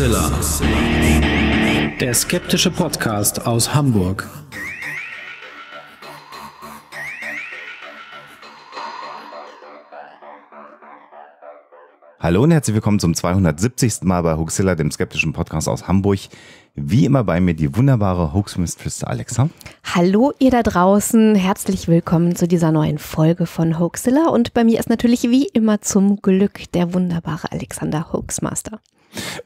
Huxilla. Der skeptische Podcast aus Hamburg. Hallo und herzlich willkommen zum 270. Mal bei Huxilla, dem skeptischen Podcast aus Hamburg. Wie immer bei mir die wunderbare Hoaxmistress Alexa. Hallo ihr da draußen, herzlich willkommen zu dieser neuen Folge von Hoaxilla und bei mir ist natürlich wie immer zum Glück der wunderbare Alexander Hoaxmaster.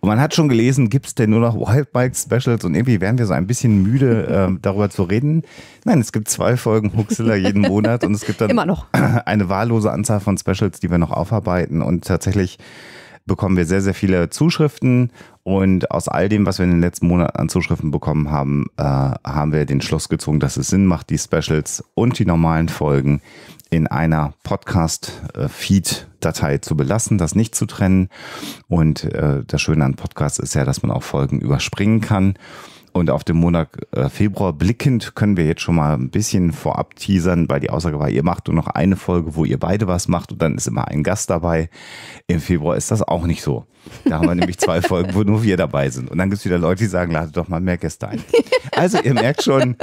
Und man hat schon gelesen, gibt es denn nur noch Wildbike Specials und irgendwie werden wir so ein bisschen müde, äh, darüber zu reden. Nein, es gibt zwei Folgen Huxilla jeden Monat und es gibt dann Immer noch. eine wahllose Anzahl von Specials, die wir noch aufarbeiten und tatsächlich bekommen wir sehr, sehr viele Zuschriften und aus all dem, was wir in den letzten Monaten an Zuschriften bekommen haben, äh, haben wir den Schluss gezogen, dass es Sinn macht, die Specials und die normalen Folgen in einer Podcast-Feed-Datei zu belassen, das nicht zu trennen. Und äh, das Schöne an Podcasts ist ja, dass man auch Folgen überspringen kann. Und auf den Monat äh, Februar blickend können wir jetzt schon mal ein bisschen vorab teasern, weil die Aussage war, ihr macht nur noch eine Folge, wo ihr beide was macht und dann ist immer ein Gast dabei. Im Februar ist das auch nicht so. Da haben wir nämlich zwei Folgen, wo nur wir dabei sind. Und dann gibt es wieder Leute, die sagen, ladet doch mal mehr Gäste ein. Also ihr merkt schon,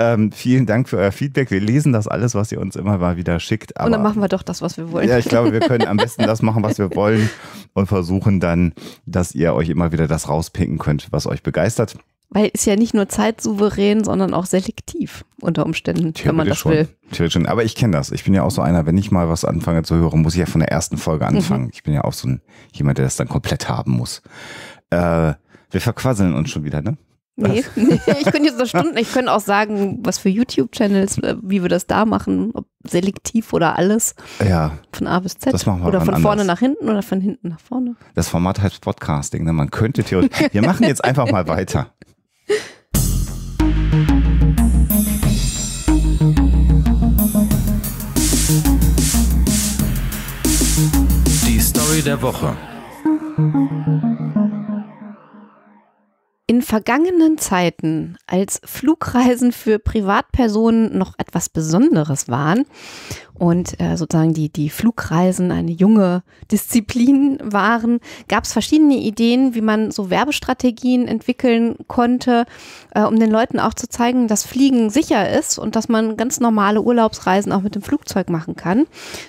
ähm, vielen Dank für euer Feedback. Wir lesen das alles, was ihr uns immer mal wieder schickt. und dann machen wir doch das, was wir wollen. Ja, ich glaube, wir können am besten das machen, was wir wollen und versuchen dann, dass ihr euch immer wieder das rauspicken könnt, was euch begeistert. Weil ist ja nicht nur zeitsouverän, sondern auch selektiv unter Umständen, wenn man das schon. will. Theoretisch schon. Aber ich kenne das. Ich bin ja auch so einer, wenn ich mal was anfange zu hören, muss ich ja von der ersten Folge anfangen. Mhm. Ich bin ja auch so ein jemand, der das dann komplett haben muss. Äh, wir verquasseln uns schon wieder, ne? Nee, nee, ich könnte jetzt noch Stunden, ich könnte auch sagen, was für YouTube-Channels, äh, wie wir das da machen, ob selektiv oder alles, Ja, von A bis Z. Das machen wir oder von vorne anders. nach hinten oder von hinten nach vorne. das Format heißt Podcasting. Ne? Man könnte theoretisch. Wir machen jetzt einfach mal weiter. Story der Woche. In vergangenen Zeiten, als Flugreisen für Privatpersonen noch etwas Besonderes waren und äh, sozusagen die, die Flugreisen eine junge Disziplin waren, gab es verschiedene Ideen, wie man so Werbestrategien entwickeln konnte, äh, um den Leuten auch zu zeigen, dass Fliegen sicher ist und dass man ganz normale Urlaubsreisen auch mit dem Flugzeug machen kann.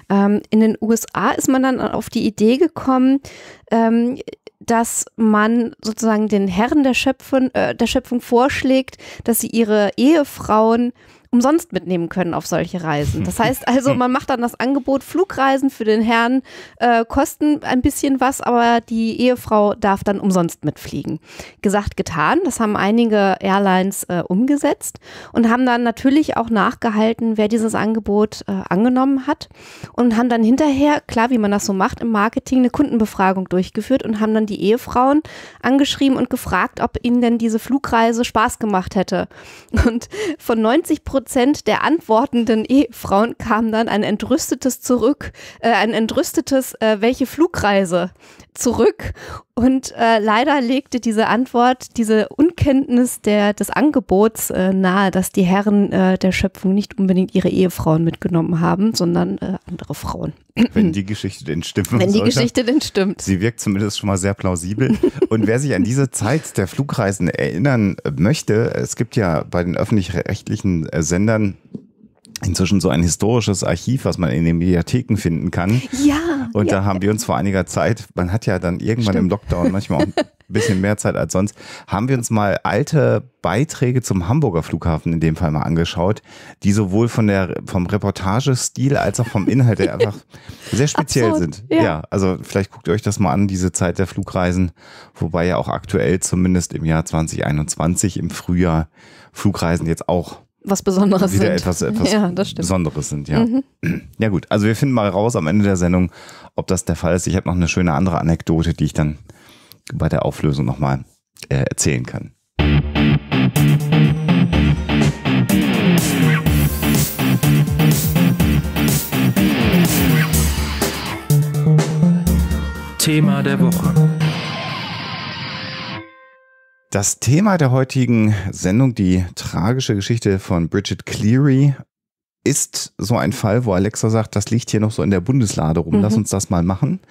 Ähm, in den USA ist man dann auf die Idee gekommen, ähm, dass man sozusagen den Herren der Schöpfung, äh, der Schöpfung vorschlägt, dass sie ihre Ehefrauen umsonst mitnehmen können auf solche Reisen. Das heißt also, man macht dann das Angebot, Flugreisen für den Herrn äh, kosten ein bisschen was, aber die Ehefrau darf dann umsonst mitfliegen. Gesagt, getan. Das haben einige Airlines äh, umgesetzt und haben dann natürlich auch nachgehalten, wer dieses Angebot äh, angenommen hat und haben dann hinterher, klar, wie man das so macht im Marketing, eine Kundenbefragung durchgeführt und haben dann die Ehefrauen angeschrieben und gefragt, ob ihnen denn diese Flugreise Spaß gemacht hätte. Und von 90 Prozent der antwortenden Ehefrauen kam dann ein entrüstetes zurück, äh, ein entrüstetes, äh, welche Flugreise zurück. Und äh, leider legte diese Antwort, diese Unkenntnis der, des Angebots äh, nahe, dass die Herren äh, der Schöpfung nicht unbedingt ihre Ehefrauen mitgenommen haben, sondern äh, andere Frauen. Wenn die Geschichte denn stimmen Wenn die sollte. Geschichte denn stimmt. Sie wirkt zumindest schon mal sehr plausibel. Und wer sich an diese Zeit der Flugreisen erinnern möchte, es gibt ja bei den öffentlich-rechtlichen äh, Sendern inzwischen so ein historisches Archiv, was man in den Mediatheken finden kann. Ja. Und ja. da haben wir uns vor einiger Zeit, man hat ja dann irgendwann im Lockdown manchmal auch ein bisschen mehr Zeit als sonst, haben wir uns mal alte Beiträge zum Hamburger Flughafen in dem Fall mal angeschaut, die sowohl von der, vom Reportagestil als auch vom Inhalt her einfach sehr speziell Absurd, sind. ja. ja, also vielleicht guckt ihr euch das mal an, diese Zeit der Flugreisen, wobei ja auch aktuell zumindest im Jahr 2021 im Frühjahr Flugreisen jetzt auch was Besonderes wieder sind. etwas, etwas ja, das stimmt. Besonderes sind, ja. Ja gut, also wir finden mal raus am Ende der Sendung, ob das der Fall ist. Ich habe noch eine schöne andere Anekdote, die ich dann bei der Auflösung nochmal äh, erzählen kann. Thema der Woche. Das Thema der heutigen Sendung, die tragische Geschichte von Bridget Cleary, ist so ein Fall, wo Alexa sagt, das liegt hier noch so in der Bundeslade rum, lass uns das mal machen.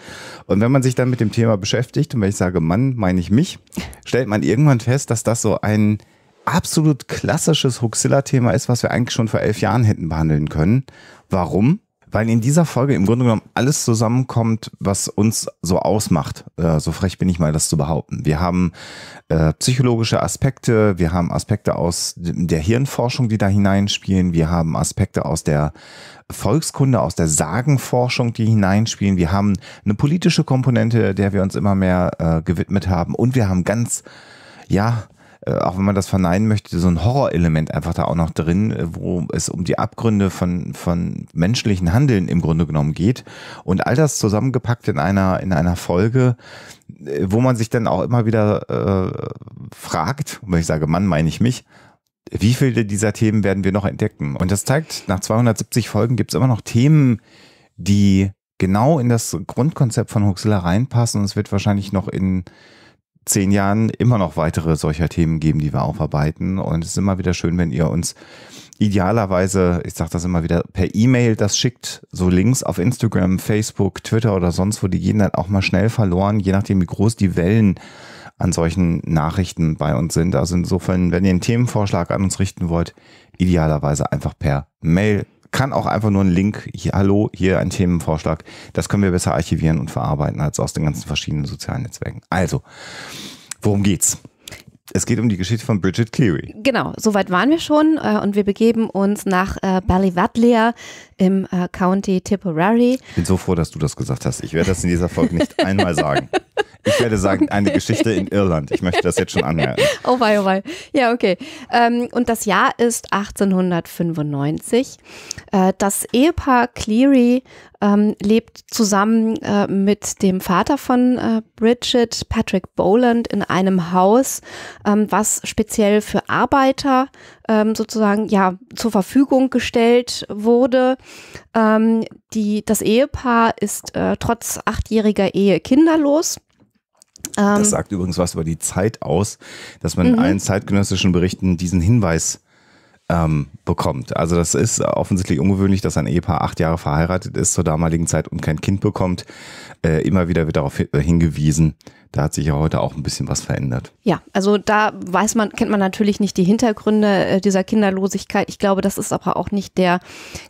Und wenn man sich dann mit dem Thema beschäftigt und wenn ich sage Mann, meine ich mich, stellt man irgendwann fest, dass das so ein absolut klassisches Huxilla-Thema ist, was wir eigentlich schon vor elf Jahren hätten behandeln können. Warum? Weil in dieser Folge im Grunde genommen alles zusammenkommt, was uns so ausmacht. Äh, so frech bin ich mal, das zu behaupten. Wir haben äh, psychologische Aspekte, wir haben Aspekte aus der Hirnforschung, die da hineinspielen, wir haben Aspekte aus der Volkskunde, aus der Sagenforschung, die hineinspielen. Wir haben eine politische Komponente, der wir uns immer mehr äh, gewidmet haben. Und wir haben ganz, ja, auch wenn man das verneinen möchte, so ein Horrorelement einfach da auch noch drin, äh, wo es um die Abgründe von, von menschlichen Handeln im Grunde genommen geht. Und all das zusammengepackt in einer, in einer Folge, äh, wo man sich dann auch immer wieder äh, fragt, wenn ich sage Mann, meine ich mich, wie viele dieser Themen werden wir noch entdecken? Und das zeigt, nach 270 Folgen gibt es immer noch Themen, die genau in das Grundkonzept von Huxilla reinpassen. Und es wird wahrscheinlich noch in zehn Jahren immer noch weitere solcher Themen geben, die wir aufarbeiten. Und es ist immer wieder schön, wenn ihr uns idealerweise, ich sage das immer wieder, per E-Mail das schickt, so Links auf Instagram, Facebook, Twitter oder sonst wo, die gehen dann auch mal schnell verloren, je nachdem, wie groß die Wellen an solchen Nachrichten bei uns sind. Also insofern, wenn ihr einen Themenvorschlag an uns richten wollt, idealerweise einfach per Mail kann auch einfach nur ein Link, hier, hallo, hier ein Themenvorschlag. Das können wir besser archivieren und verarbeiten als aus den ganzen verschiedenen sozialen Netzwerken. Also, worum geht's? Es geht um die Geschichte von Bridget Cleary. Genau, soweit waren wir schon äh, und wir begeben uns nach äh, Ballywadlea im äh, County Tipperary. Ich bin so froh, dass du das gesagt hast. Ich werde das in dieser Folge nicht einmal sagen. Ich werde sagen, eine Geschichte in Irland. Ich möchte das jetzt schon anmerken. Oh wei, oh wei. Ja, okay. Ähm, und das Jahr ist 1895. Äh, das Ehepaar Cleary ähm, lebt zusammen äh, mit dem Vater von äh, Bridget, Patrick Boland, in einem Haus, ähm, was speziell für Arbeiter ähm, sozusagen ja zur Verfügung gestellt wurde. Ähm, die, das Ehepaar ist äh, trotz achtjähriger Ehe kinderlos. Ähm, Das sagt übrigens was über die Zeit aus, dass man in allen zeitgenössischen Berichten diesen Hinweis ähm, bekommt. Also das ist offensichtlich ungewöhnlich, dass ein Ehepaar acht Jahre verheiratet ist zur damaligen Zeit und kein Kind bekommt. Äh, immer wieder wird darauf äh, hingewiesen. Da hat sich ja heute auch ein bisschen was verändert. Ja, also da weiß man, kennt man natürlich nicht die Hintergründe äh, dieser Kinderlosigkeit. Ich glaube, das ist aber auch nicht der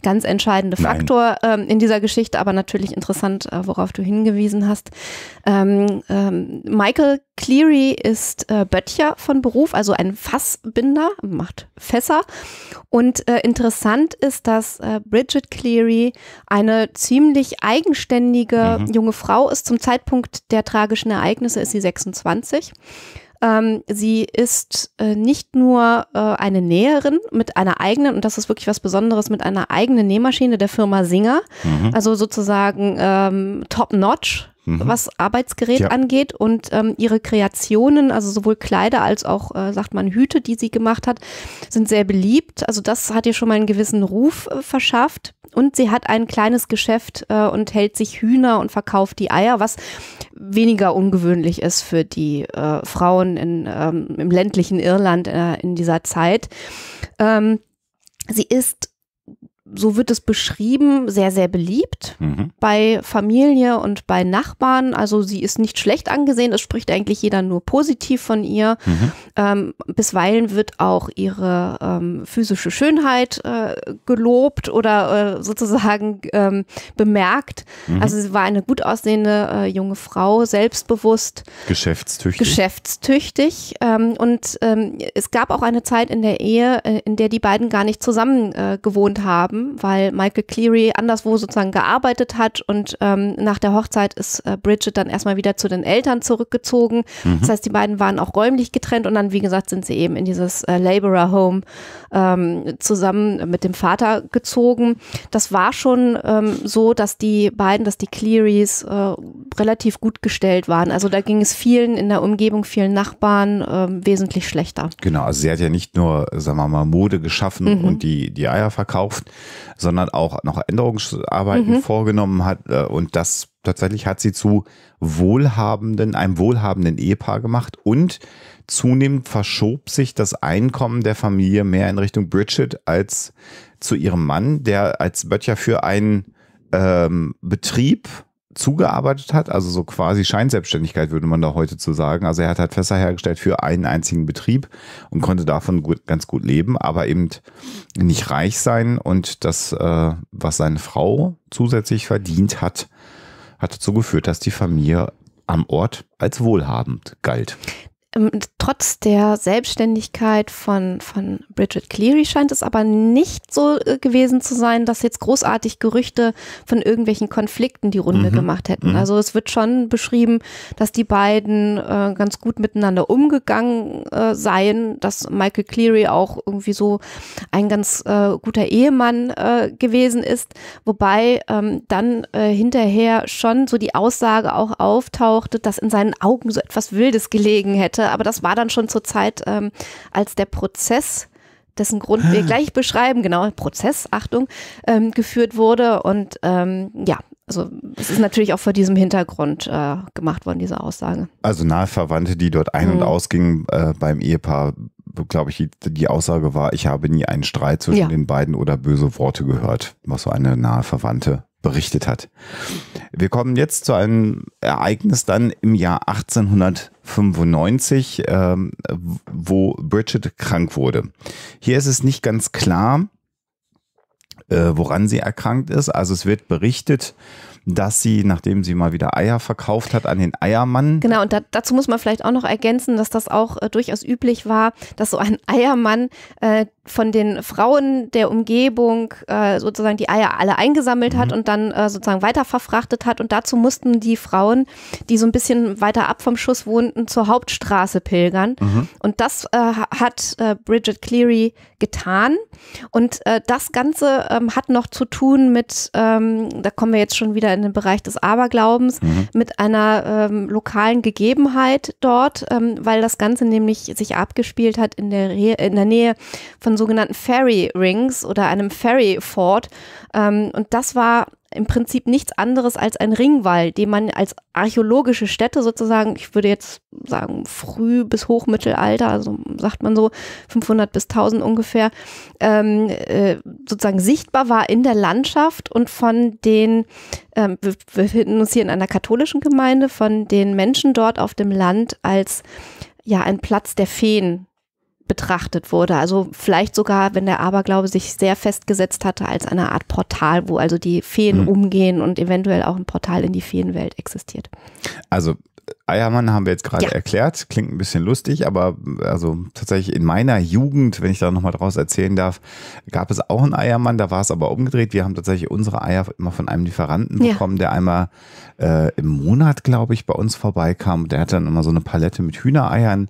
ganz entscheidende. Faktor ähm, in dieser Geschichte, aber natürlich interessant, äh, worauf du hingewiesen hast. Ähm, ähm, Michael Cleary ist äh, Böttcher von Beruf, also ein Fassbinder, macht Fässer. Und äh, interessant ist, dass äh, Bridget Cleary eine ziemlich eigenständige junge Frau ist. Zum Zeitpunkt der tragischen Ereignisse ist sie 26. Ähm, sie ist äh, nicht nur äh, eine Näherin mit einer eigenen, und das ist wirklich was Besonderes, mit einer eigenen Nähmaschine der Firma Singer, also sozusagen ähm, top-notch, was Arbeitsgerät Ja. angeht und ähm, ihre Kreationen, also sowohl Kleider als auch, äh, sagt man, Hüte, die sie gemacht hat, sind sehr beliebt. Also das hat ihr schon mal einen gewissen Ruf äh, verschafft. Und sie hat ein kleines Geschäft äh, und hält sich Hühner und verkauft die Eier, was weniger ungewöhnlich ist für die äh, Frauen in, ähm, im ländlichen Irland äh, in dieser Zeit. Ähm, sie ist, so wird es beschrieben, sehr, sehr beliebt Mhm. bei Familie und bei Nachbarn. Also sie ist nicht schlecht angesehen. Es spricht eigentlich jeder nur positiv von ihr. Ähm, bisweilen wird auch ihre ähm, physische Schönheit äh, gelobt oder äh, sozusagen ähm, bemerkt. Also sie war eine gut aussehende äh, junge Frau, selbstbewusst, Geschäftstüchtig. geschäftstüchtig. Ähm, und ähm, es gab auch eine Zeit in der Ehe, äh, in der die beiden gar nicht zusammen äh, gewohnt haben, weil Michael Cleary anderswo sozusagen gearbeitet hat und ähm, nach der Hochzeit ist äh, Bridget dann erstmal wieder zu den Eltern zurückgezogen. Das heißt, die beiden waren auch räumlich getrennt und dann, wie gesagt, sind sie eben in dieses äh, Laborer Home ähm, zusammen mit dem Vater gezogen. Das war schon ähm, so, dass die beiden, dass die Clearys äh, relativ gut gestellt waren. Also da ging es vielen in der Umgebung, vielen Nachbarn ähm, wesentlich schlechter. Genau, also sie hat ja nicht nur, sagen wir mal, Mode geschaffen und die, die Eier verkauft, sondern auch noch Änderungsarbeiten vorgenommen hat. äh, Und das tatsächlich hat sie zu wohlhabenden, einem wohlhabenden Ehepaar gemacht und zunehmend verschob sich das Einkommen der Familie mehr in Richtung Bridget als zu ihrem Mann, der als Böttcher für einen ähm, Betrieb zugearbeitet hat, also so quasi Scheinselbstständigkeit würde man da heute zu sagen. Also er hat halt Fässer hergestellt für einen einzigen Betrieb und konnte davon gut, ganz gut leben, aber eben nicht reich sein und das, äh, was seine Frau zusätzlich verdient hat, hat dazu geführt, dass die Familie am Ort als wohlhabend galt. Ähm, trotz der Selbstständigkeit von, von Bridget Cleary scheint es aber nicht so äh, gewesen zu sein, dass jetzt großartig Gerüchte von irgendwelchen Konflikten die Runde mhm. gemacht hätten. Mhm. Also es wird schon beschrieben, dass die beiden äh, ganz gut miteinander umgegangen äh, seien, dass Michael Cleary auch irgendwie so ein ganz äh, guter Ehemann äh, gewesen ist, wobei ähm, dann äh, hinterher schon so die Aussage auch auftauchte, dass in seinen Augen so etwas Wildes gelegen hätte aber das war dann schon zur Zeit, ähm, als der Prozess dessen Grund wir ah. gleich beschreiben, genau, Prozess, Achtung, ähm, geführt wurde. Und ähm, ja, also es ist natürlich auch vor diesem Hintergrund äh, gemacht worden, diese Aussage. Also nahe Verwandte, die dort ein- und mhm. ausgingen äh, beim Ehepaar, glaube ich, die, die, Aussage war, ich habe nie einen Streit zwischen ja. den beiden oder böse Worte gehört, was so eine nahe Verwandte berichtet hat. Wir kommen jetzt zu einem Ereignis dann im Jahr 1895, ähm, wo Bridget krank wurde. Hier ist es nicht ganz klar, äh, woran sie erkrankt ist. Also es wird berichtet, dass sie, nachdem sie mal wieder Eier verkauft hat, an den Eiermann. Genau, und da, dazu muss man vielleicht auch noch ergänzen, dass das auch äh, durchaus üblich war, dass so ein Eiermann äh, von den Frauen der Umgebung äh, sozusagen die Eier alle eingesammelt mhm. hat und dann äh, sozusagen weiter verfrachtet hat. Und dazu mussten die Frauen, die so ein bisschen weiter ab vom Schuss wohnten, zur Hauptstraße pilgern. Mhm. Und das äh, hat äh, Bridget Cleary getan. Und äh, das Ganze ähm, hat noch zu tun mit, ähm, da kommen wir jetzt schon wieder in den Bereich des Aberglaubens, mhm. mit einer ähm, lokalen Gegebenheit dort, ähm, weil das Ganze nämlich sich abgespielt hat in der, Re in der Nähe von sogenannten Ferry Rings oder einem Ferry Fort. Ähm, und das war im Prinzip nichts anderes als ein Ringwall, den man als archäologische Stätte sozusagen, ich würde jetzt sagen früh bis Hochmittelalter, also sagt man so 500 bis 1000 ungefähr, ähm, äh, sozusagen sichtbar war in der Landschaft und von den, ähm, wir befinden uns hier in einer katholischen Gemeinde, von den Menschen dort auf dem Land als ja ein Platz der Feen betrachtet wurde. Also vielleicht sogar, wenn der Aberglaube sich sehr festgesetzt hatte, als eine Art Portal, wo also die Feen mhm. umgehen und eventuell auch ein Portal in die Feenwelt existiert. Also Eiermann haben wir jetzt gerade ja. erklärt, klingt ein bisschen lustig, aber also tatsächlich in meiner Jugend, wenn ich da nochmal draus erzählen darf, gab es auch einen Eiermann, da war es aber umgedreht. Wir haben tatsächlich unsere Eier immer von einem Lieferanten ja. bekommen, der einmal äh, im Monat, glaube ich, bei uns vorbeikam. Der hatte dann immer so eine Palette mit Hühnereiern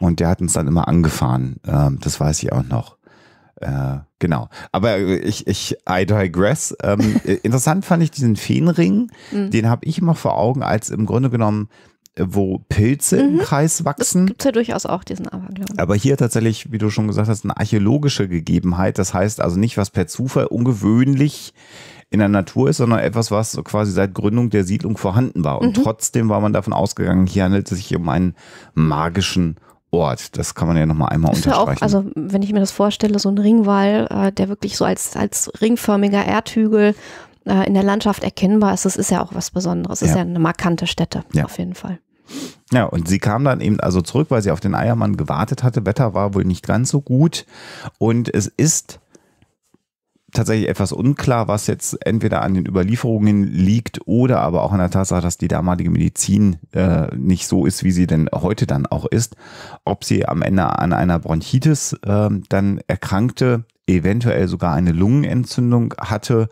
und der hat uns dann immer angefahren. Ähm, das weiß ich auch noch. Äh, genau. Aber ich, ich, I digress. Ähm, interessant fand ich diesen Feenring. Mhm. Den habe ich immer vor Augen als im Grunde genommen wo Pilze mhm. im Kreis wachsen. Gibt ja durchaus auch diesen Aberglauben. Aber hier tatsächlich, wie du schon gesagt hast, eine archäologische Gegebenheit. Das heißt also nicht, was per Zufall ungewöhnlich in der Natur ist, sondern etwas, was quasi seit Gründung der Siedlung vorhanden war. Und mhm. trotzdem war man davon ausgegangen, hier handelt es sich um einen magischen Ort. Das kann man ja nochmal einmal ist unterstreichen. Ja auch, also wenn ich mir das vorstelle, so ein Ringwall, äh, der wirklich so als, als ringförmiger Erdhügel äh, in der Landschaft erkennbar ist, das ist ja auch was Besonderes. Das ja. ist ja eine markante Stätte, ja. auf jeden Fall. Ja, und sie kam dann eben also zurück, weil sie auf den Eiermann gewartet hatte. Wetter war wohl nicht ganz so gut. Und es ist tatsächlich etwas unklar, was jetzt entweder an den Überlieferungen liegt oder aber auch an der Tatsache, dass die damalige Medizin äh, nicht so ist, wie sie denn heute dann auch ist. Ob sie am Ende an einer Bronchitis äh, dann erkrankte, eventuell sogar eine Lungenentzündung hatte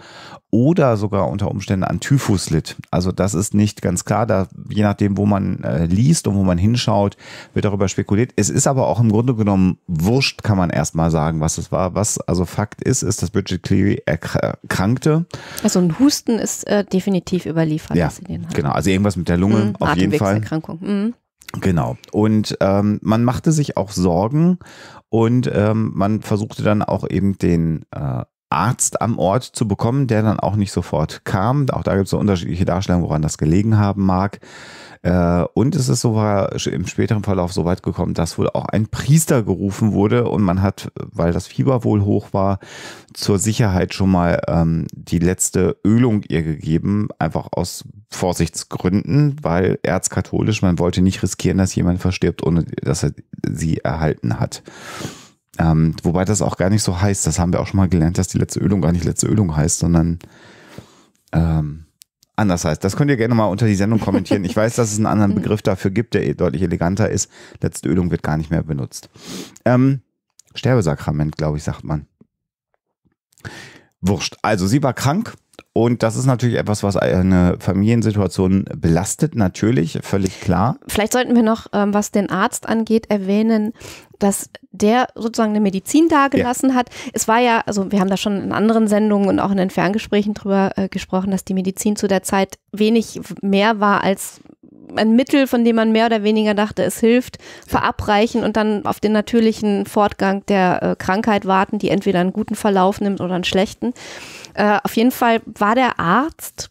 oder sogar unter Umständen an Typhus litt. Also das ist nicht ganz klar. Da, je nachdem, wo man äh, liest und wo man hinschaut, wird darüber spekuliert. Es ist aber auch im Grunde genommen wurscht, kann man erstmal sagen, was es war. Was also Fakt ist, ist, dass Bridget Cleary erkrankte. Also ein Husten ist äh, definitiv überliefert. Ja, genau. Also irgendwas mit der Lunge mhm, auf jeden Fall. Mhm. Genau. Und ähm, man machte sich auch Sorgen und ähm, man versuchte dann auch eben den äh, Arzt am Ort zu bekommen, der dann auch nicht sofort kam. Auch da gibt es so unterschiedliche Darstellungen, woran das gelegen haben mag. Äh, und es ist sogar im späteren Verlauf so weit gekommen, dass wohl auch ein Priester gerufen wurde und man hat, weil das Fieber wohl hoch war, zur Sicherheit schon mal ähm, die letzte Ölung ihr gegeben, einfach aus Vorsichtsgründen, weil erzkatholisch, man wollte nicht riskieren, dass jemand verstirbt, ohne dass er sie erhalten hat. Ähm, wobei das auch gar nicht so heißt, das haben wir auch schon mal gelernt, dass die letzte Ölung gar nicht letzte Ölung heißt, sondern ähm, anders heißt. Das könnt ihr gerne mal unter die Sendung kommentieren. Ich weiß, dass es einen anderen Begriff dafür gibt, der deutlich eleganter ist. Letzte Ölung wird gar nicht mehr benutzt. Ähm, Sterbesakrament, glaube ich, sagt man. Wurscht. Also sie war krank und das ist natürlich etwas, was eine Familiensituation belastet, natürlich, völlig klar. Vielleicht sollten wir noch, ähm, was den Arzt angeht, erwähnen, dass der sozusagen eine Medizin dargelassen ja. hat. Es war ja, also wir haben da schon in anderen Sendungen und auch in den Ferngesprächen drüber äh, gesprochen, dass die Medizin zu der Zeit wenig mehr war als ein Mittel, von dem man mehr oder weniger dachte, es hilft, verabreichen und dann auf den natürlichen Fortgang der äh, Krankheit warten, die entweder einen guten Verlauf nimmt oder einen schlechten. Äh, auf jeden Fall war der Arzt,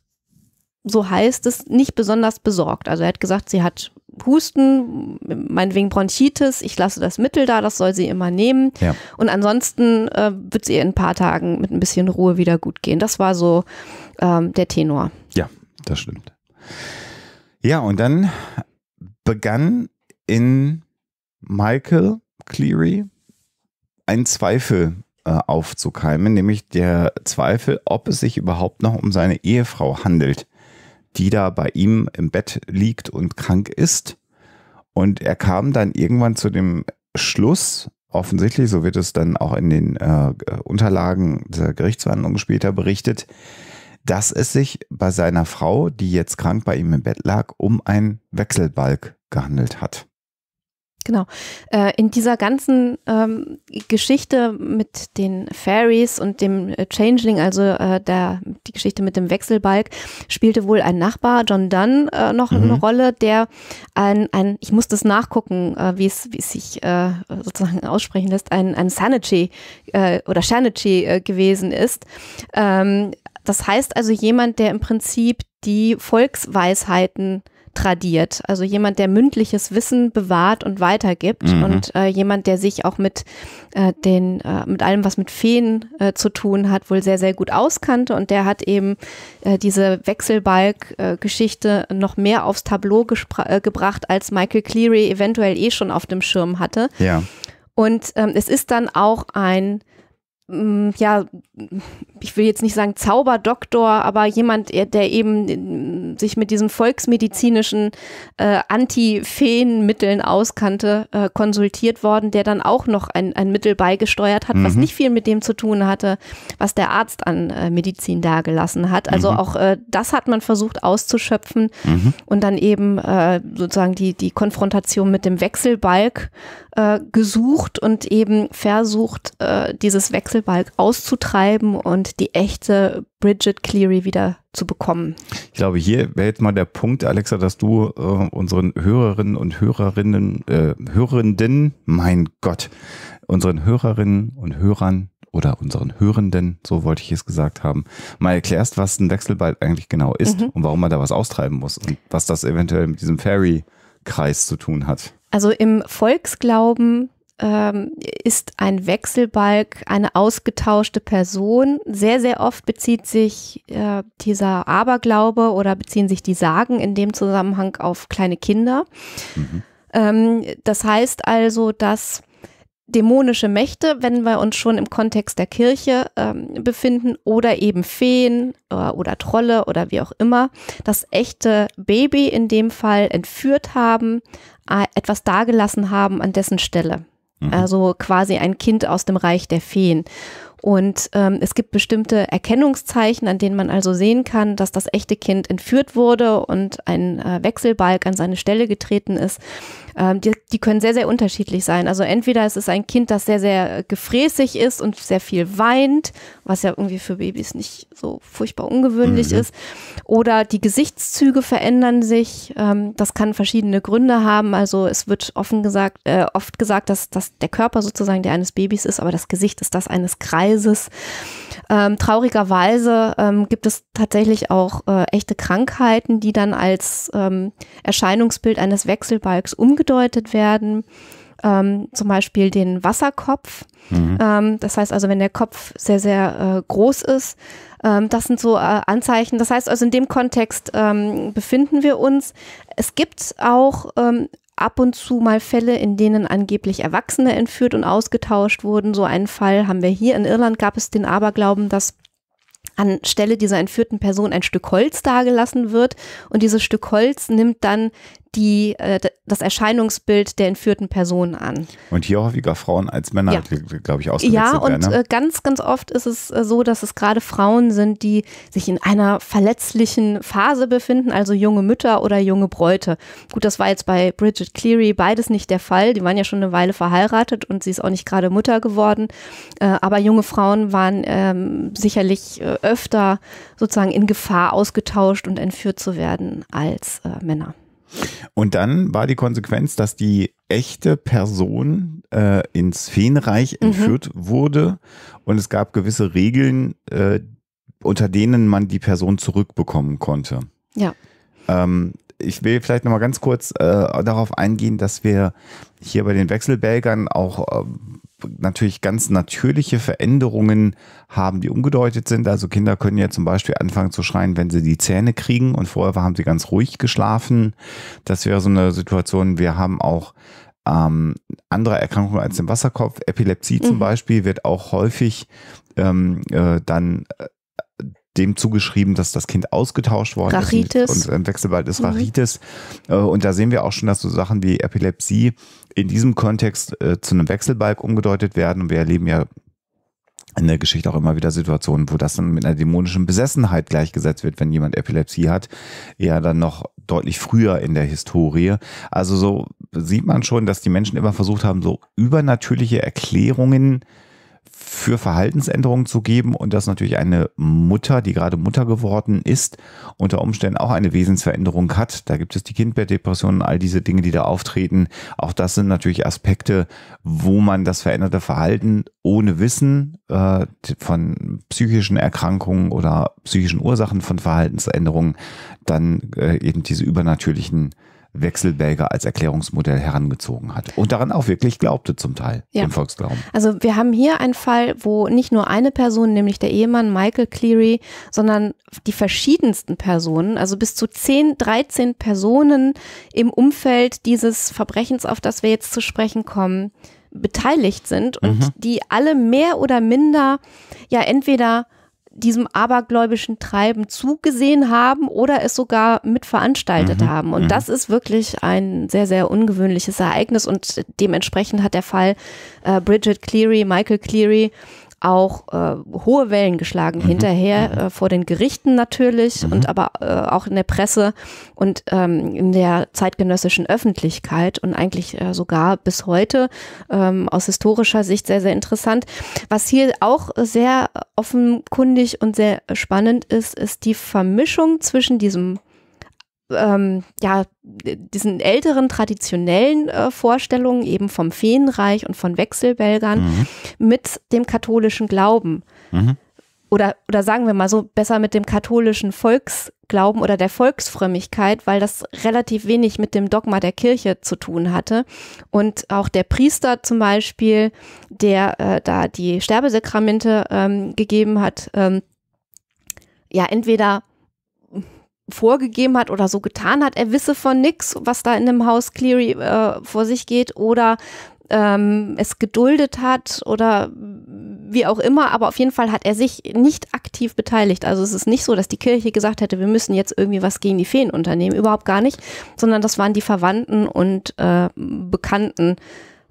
so heißt es, nicht besonders besorgt. Also er hat gesagt, sie hat Husten, meinetwegen Bronchitis, ich lasse das Mittel da, das soll sie immer nehmen. Ja. Und ansonsten äh, wird es ihr in ein paar Tagen mit ein bisschen Ruhe wieder gut gehen. Das war so ähm, der Tenor. Ja, das stimmt. Ja, und dann begann in Michael Cleary ein Zweifel äh, aufzukeimen, nämlich der Zweifel, ob es sich überhaupt noch um seine Ehefrau handelt die da bei ihm im Bett liegt und krank ist. Und er kam dann irgendwann zu dem Schluss, offensichtlich, so wird es dann auch in den äh, Unterlagen der Gerichtsverhandlung später berichtet, dass es sich bei seiner Frau, die jetzt krank bei ihm im Bett lag, um ein Wechselbalg gehandelt hat. Genau. Äh, in dieser ganzen ähm, Geschichte mit den Fairies und dem äh, Changeling, also äh, der, die Geschichte mit dem Wechselbalg, spielte wohl ein Nachbar, John Dunn, äh, noch mhm. eine Rolle, der ein, ein, ich muss das nachgucken, äh, wie es, sich sozusagen aussprechen lässt, ein, ein Sanity äh, oder Shanichi gewesen ist. Ähm, das heißt also jemand, der im Prinzip die Volksweisheiten tradiert. Also jemand, der mündliches Wissen bewahrt und weitergibt mhm. und äh, jemand, der sich auch mit äh, den, äh, mit allem, was mit Feen äh, zu tun hat, wohl sehr, sehr gut auskannte und der hat eben äh, diese Wechselbalg-Geschichte noch mehr aufs Tableau äh, gebracht, als Michael Cleary eventuell eh schon auf dem Schirm hatte. Ja. Und ähm, es ist dann auch ein ja, ich will jetzt nicht sagen Zauberdoktor, aber jemand, der eben sich mit diesen volksmedizinischen äh, Anti-Feen-Mitteln auskannte, äh, konsultiert worden, der dann auch noch ein, ein Mittel beigesteuert hat, mhm. was nicht viel mit dem zu tun hatte, was der Arzt an äh, Medizin dargelassen hat. Also mhm. auch äh, das hat man versucht auszuschöpfen mhm. und dann eben äh, sozusagen die, die Konfrontation mit dem Wechselbalg äh, gesucht und eben versucht, äh, dieses Wechselbalg auszutreiben und die echte Bridget Cleary wieder zu bekommen. Ich glaube, hier wäre jetzt mal der Punkt, Alexa, dass du äh, unseren Hörerinnen und Hörerinnen, äh, Hörenden, mein Gott, unseren Hörerinnen und Hörern oder unseren Hörenden, so wollte ich es gesagt haben, mal erklärst, was ein Wechselbalg eigentlich genau ist mhm. und warum man da was austreiben muss und was das eventuell mit diesem Fairy-Kreis zu tun hat. Also im Volksglauben ähm, ist ein Wechselbalg eine ausgetauschte Person. Sehr, sehr oft bezieht sich äh, dieser Aberglaube oder beziehen sich die Sagen in dem Zusammenhang auf kleine Kinder. Mhm. Ähm, das heißt also, dass dämonische Mächte, wenn wir uns schon im Kontext der Kirche ähm, befinden, oder eben Feen oder, äh, oder Trolle oder wie auch immer, das echte Baby in dem Fall entführt haben, äh, etwas dagelassen haben an dessen Stelle. Mhm. Also quasi ein Kind aus dem Reich der Feen. Und ähm, es gibt bestimmte Erkennungszeichen, an denen man also sehen kann, dass das echte Kind entführt wurde und ein äh, Wechselbalg an seine Stelle getreten ist. Ähm, die, die können sehr, sehr unterschiedlich sein. Also entweder es ist ein Kind, das sehr, sehr gefräßig ist und sehr viel weint, was ja irgendwie für Babys nicht so furchtbar ungewöhnlich Mhm. ist, oder die Gesichtszüge verändern sich. Ähm, das kann verschiedene Gründe haben. Also es wird offen gesagt, äh, oft gesagt, dass, dass der Körper sozusagen der eines Babys ist, aber das Gesicht ist das eines Kreises. Ähm, traurigerweise ähm, gibt es tatsächlich auch äh, echte Krankheiten, die dann als ähm, Erscheinungsbild eines Wechselbalgs umgedeutet werden. Ähm, zum Beispiel den Wasserkopf. Ähm, das heißt also, wenn der Kopf sehr, sehr äh, groß ist, ähm, das sind so äh, Anzeichen. Das heißt also, in dem Kontext ähm, befinden wir uns. Es gibt auch ähm, ab und zu mal Fälle, in denen angeblich Erwachsene entführt und ausgetauscht wurden. So einen Fall haben wir hier in Irland, gab es den Aberglauben, dass anstelle dieser entführten Person ein Stück Holz dagelassen wird und dieses Stück Holz nimmt dann die, äh, das Erscheinungsbild der entführten Person an. Und hier häufiger Frauen als Männer, Ja. glaube ich, ausgewechselt Ja, und werden. Ne? äh, ganz, ganz oft ist es äh, so, dass es gerade Frauen sind, die sich in einer verletzlichen Phase befinden, also junge Mütter oder junge Bräute. Gut, das war jetzt bei Bridget Cleary beides nicht der Fall. Die waren ja schon eine Weile verheiratet und sie ist auch nicht gerade Mutter geworden. Äh, aber junge Frauen waren ähm, sicherlich äh, öfter sozusagen in Gefahr ausgetauscht und entführt zu werden als äh, Männer. Und dann war die Konsequenz, dass die echte Person äh, ins Feenreich Mhm. entführt wurde und es gab gewisse Regeln, äh, unter denen man die Person zurückbekommen konnte. Ja. Ähm, ich will vielleicht nochmal ganz kurz äh, darauf eingehen, dass wir hier bei den Wechselbelgern auch ähm, natürlich ganz natürliche Veränderungen haben, die umgedeutet sind. Also Kinder können ja zum Beispiel anfangen zu schreien, wenn sie die Zähne kriegen und vorher haben sie ganz ruhig geschlafen. Das wäre so eine Situation. Wir haben auch ähm, andere Erkrankungen als den Wasserkopf. Epilepsie zum Mhm. Beispiel wird auch häufig ähm, äh, dann äh, dem zugeschrieben, dass das Kind ausgetauscht worden Rachitis. ist. Und im Wechselbald ist Mhm. Rachitis. Äh, Und da sehen wir auch schon, dass so Sachen wie Epilepsie in diesem Kontext äh, zu einem Wechselbalg umgedeutet werden. Und wir erleben ja in der Geschichte auch immer wieder Situationen, wo das dann mit einer dämonischen Besessenheit gleichgesetzt wird, wenn jemand Epilepsie hat. Eher dann noch deutlich früher in der Historie. Also so sieht man schon, dass die Menschen immer versucht haben, so übernatürliche Erklärungen für Verhaltensänderungen zu geben und dass natürlich eine Mutter, die gerade Mutter geworden ist, unter Umständen auch eine Wesensveränderung hat. Da gibt es die Kindbettdepression, all diese Dinge, die da auftreten. Auch das sind natürlich Aspekte, wo man das veränderte Verhalten ohne Wissen äh, von psychischen Erkrankungen oder psychischen Ursachen von Verhaltensänderungen dann äh, eben diese übernatürlichen Wechselbälge als Erklärungsmodell herangezogen hat und daran auch wirklich glaubte zum Teil Ja. im Volksglauben. Also wir haben hier einen Fall, wo nicht nur eine Person, nämlich der Ehemann Michael Cleary, sondern die verschiedensten Personen, also bis zu 10, 13 Personen im Umfeld dieses Verbrechens, auf das wir jetzt zu sprechen kommen, beteiligt sind und Mhm. die alle mehr oder minder ja entweder diesem abergläubischen Treiben zugesehen haben oder es sogar mitveranstaltet Mhm, haben. Und mhm. das ist wirklich ein sehr, sehr ungewöhnliches Ereignis und dementsprechend hat der Fall äh, Bridget Cleary, Michael Cleary auch äh, hohe Wellen geschlagen Mhm, hinterher äh, vor den Gerichten natürlich und aber äh, auch in der Presse und ähm, in der zeitgenössischen Öffentlichkeit und eigentlich äh, sogar bis heute ähm, aus historischer Sicht sehr, sehr interessant. Was hier auch sehr offenkundig und sehr spannend ist, ist die Vermischung zwischen diesem ähm, ja, diesen älteren traditionellen äh, Vorstellungen eben vom Feenreich und von Wechselbelgern Mhm. mit dem katholischen Glauben. Mhm. Oder, oder sagen wir mal so, besser mit dem katholischen Volksglauben oder der Volksfrömmigkeit, weil das relativ wenig mit dem Dogma der Kirche zu tun hatte. Und auch der Priester zum Beispiel, der äh, da die Sterbesakramente ähm, gegeben hat, ähm, ja, entweder vorgegeben hat oder so getan hat, er wisse von nix, was da in dem Haus Cleary äh, vor sich geht oder ähm, es geduldet hat oder wie auch immer, aber auf jeden Fall hat er sich nicht aktiv beteiligt. Also es ist nicht so, dass die Kirche gesagt hätte, wir müssen jetzt irgendwie was gegen die Feen unternehmen, überhaupt gar nicht, sondern das waren die Verwandten und äh, Bekannten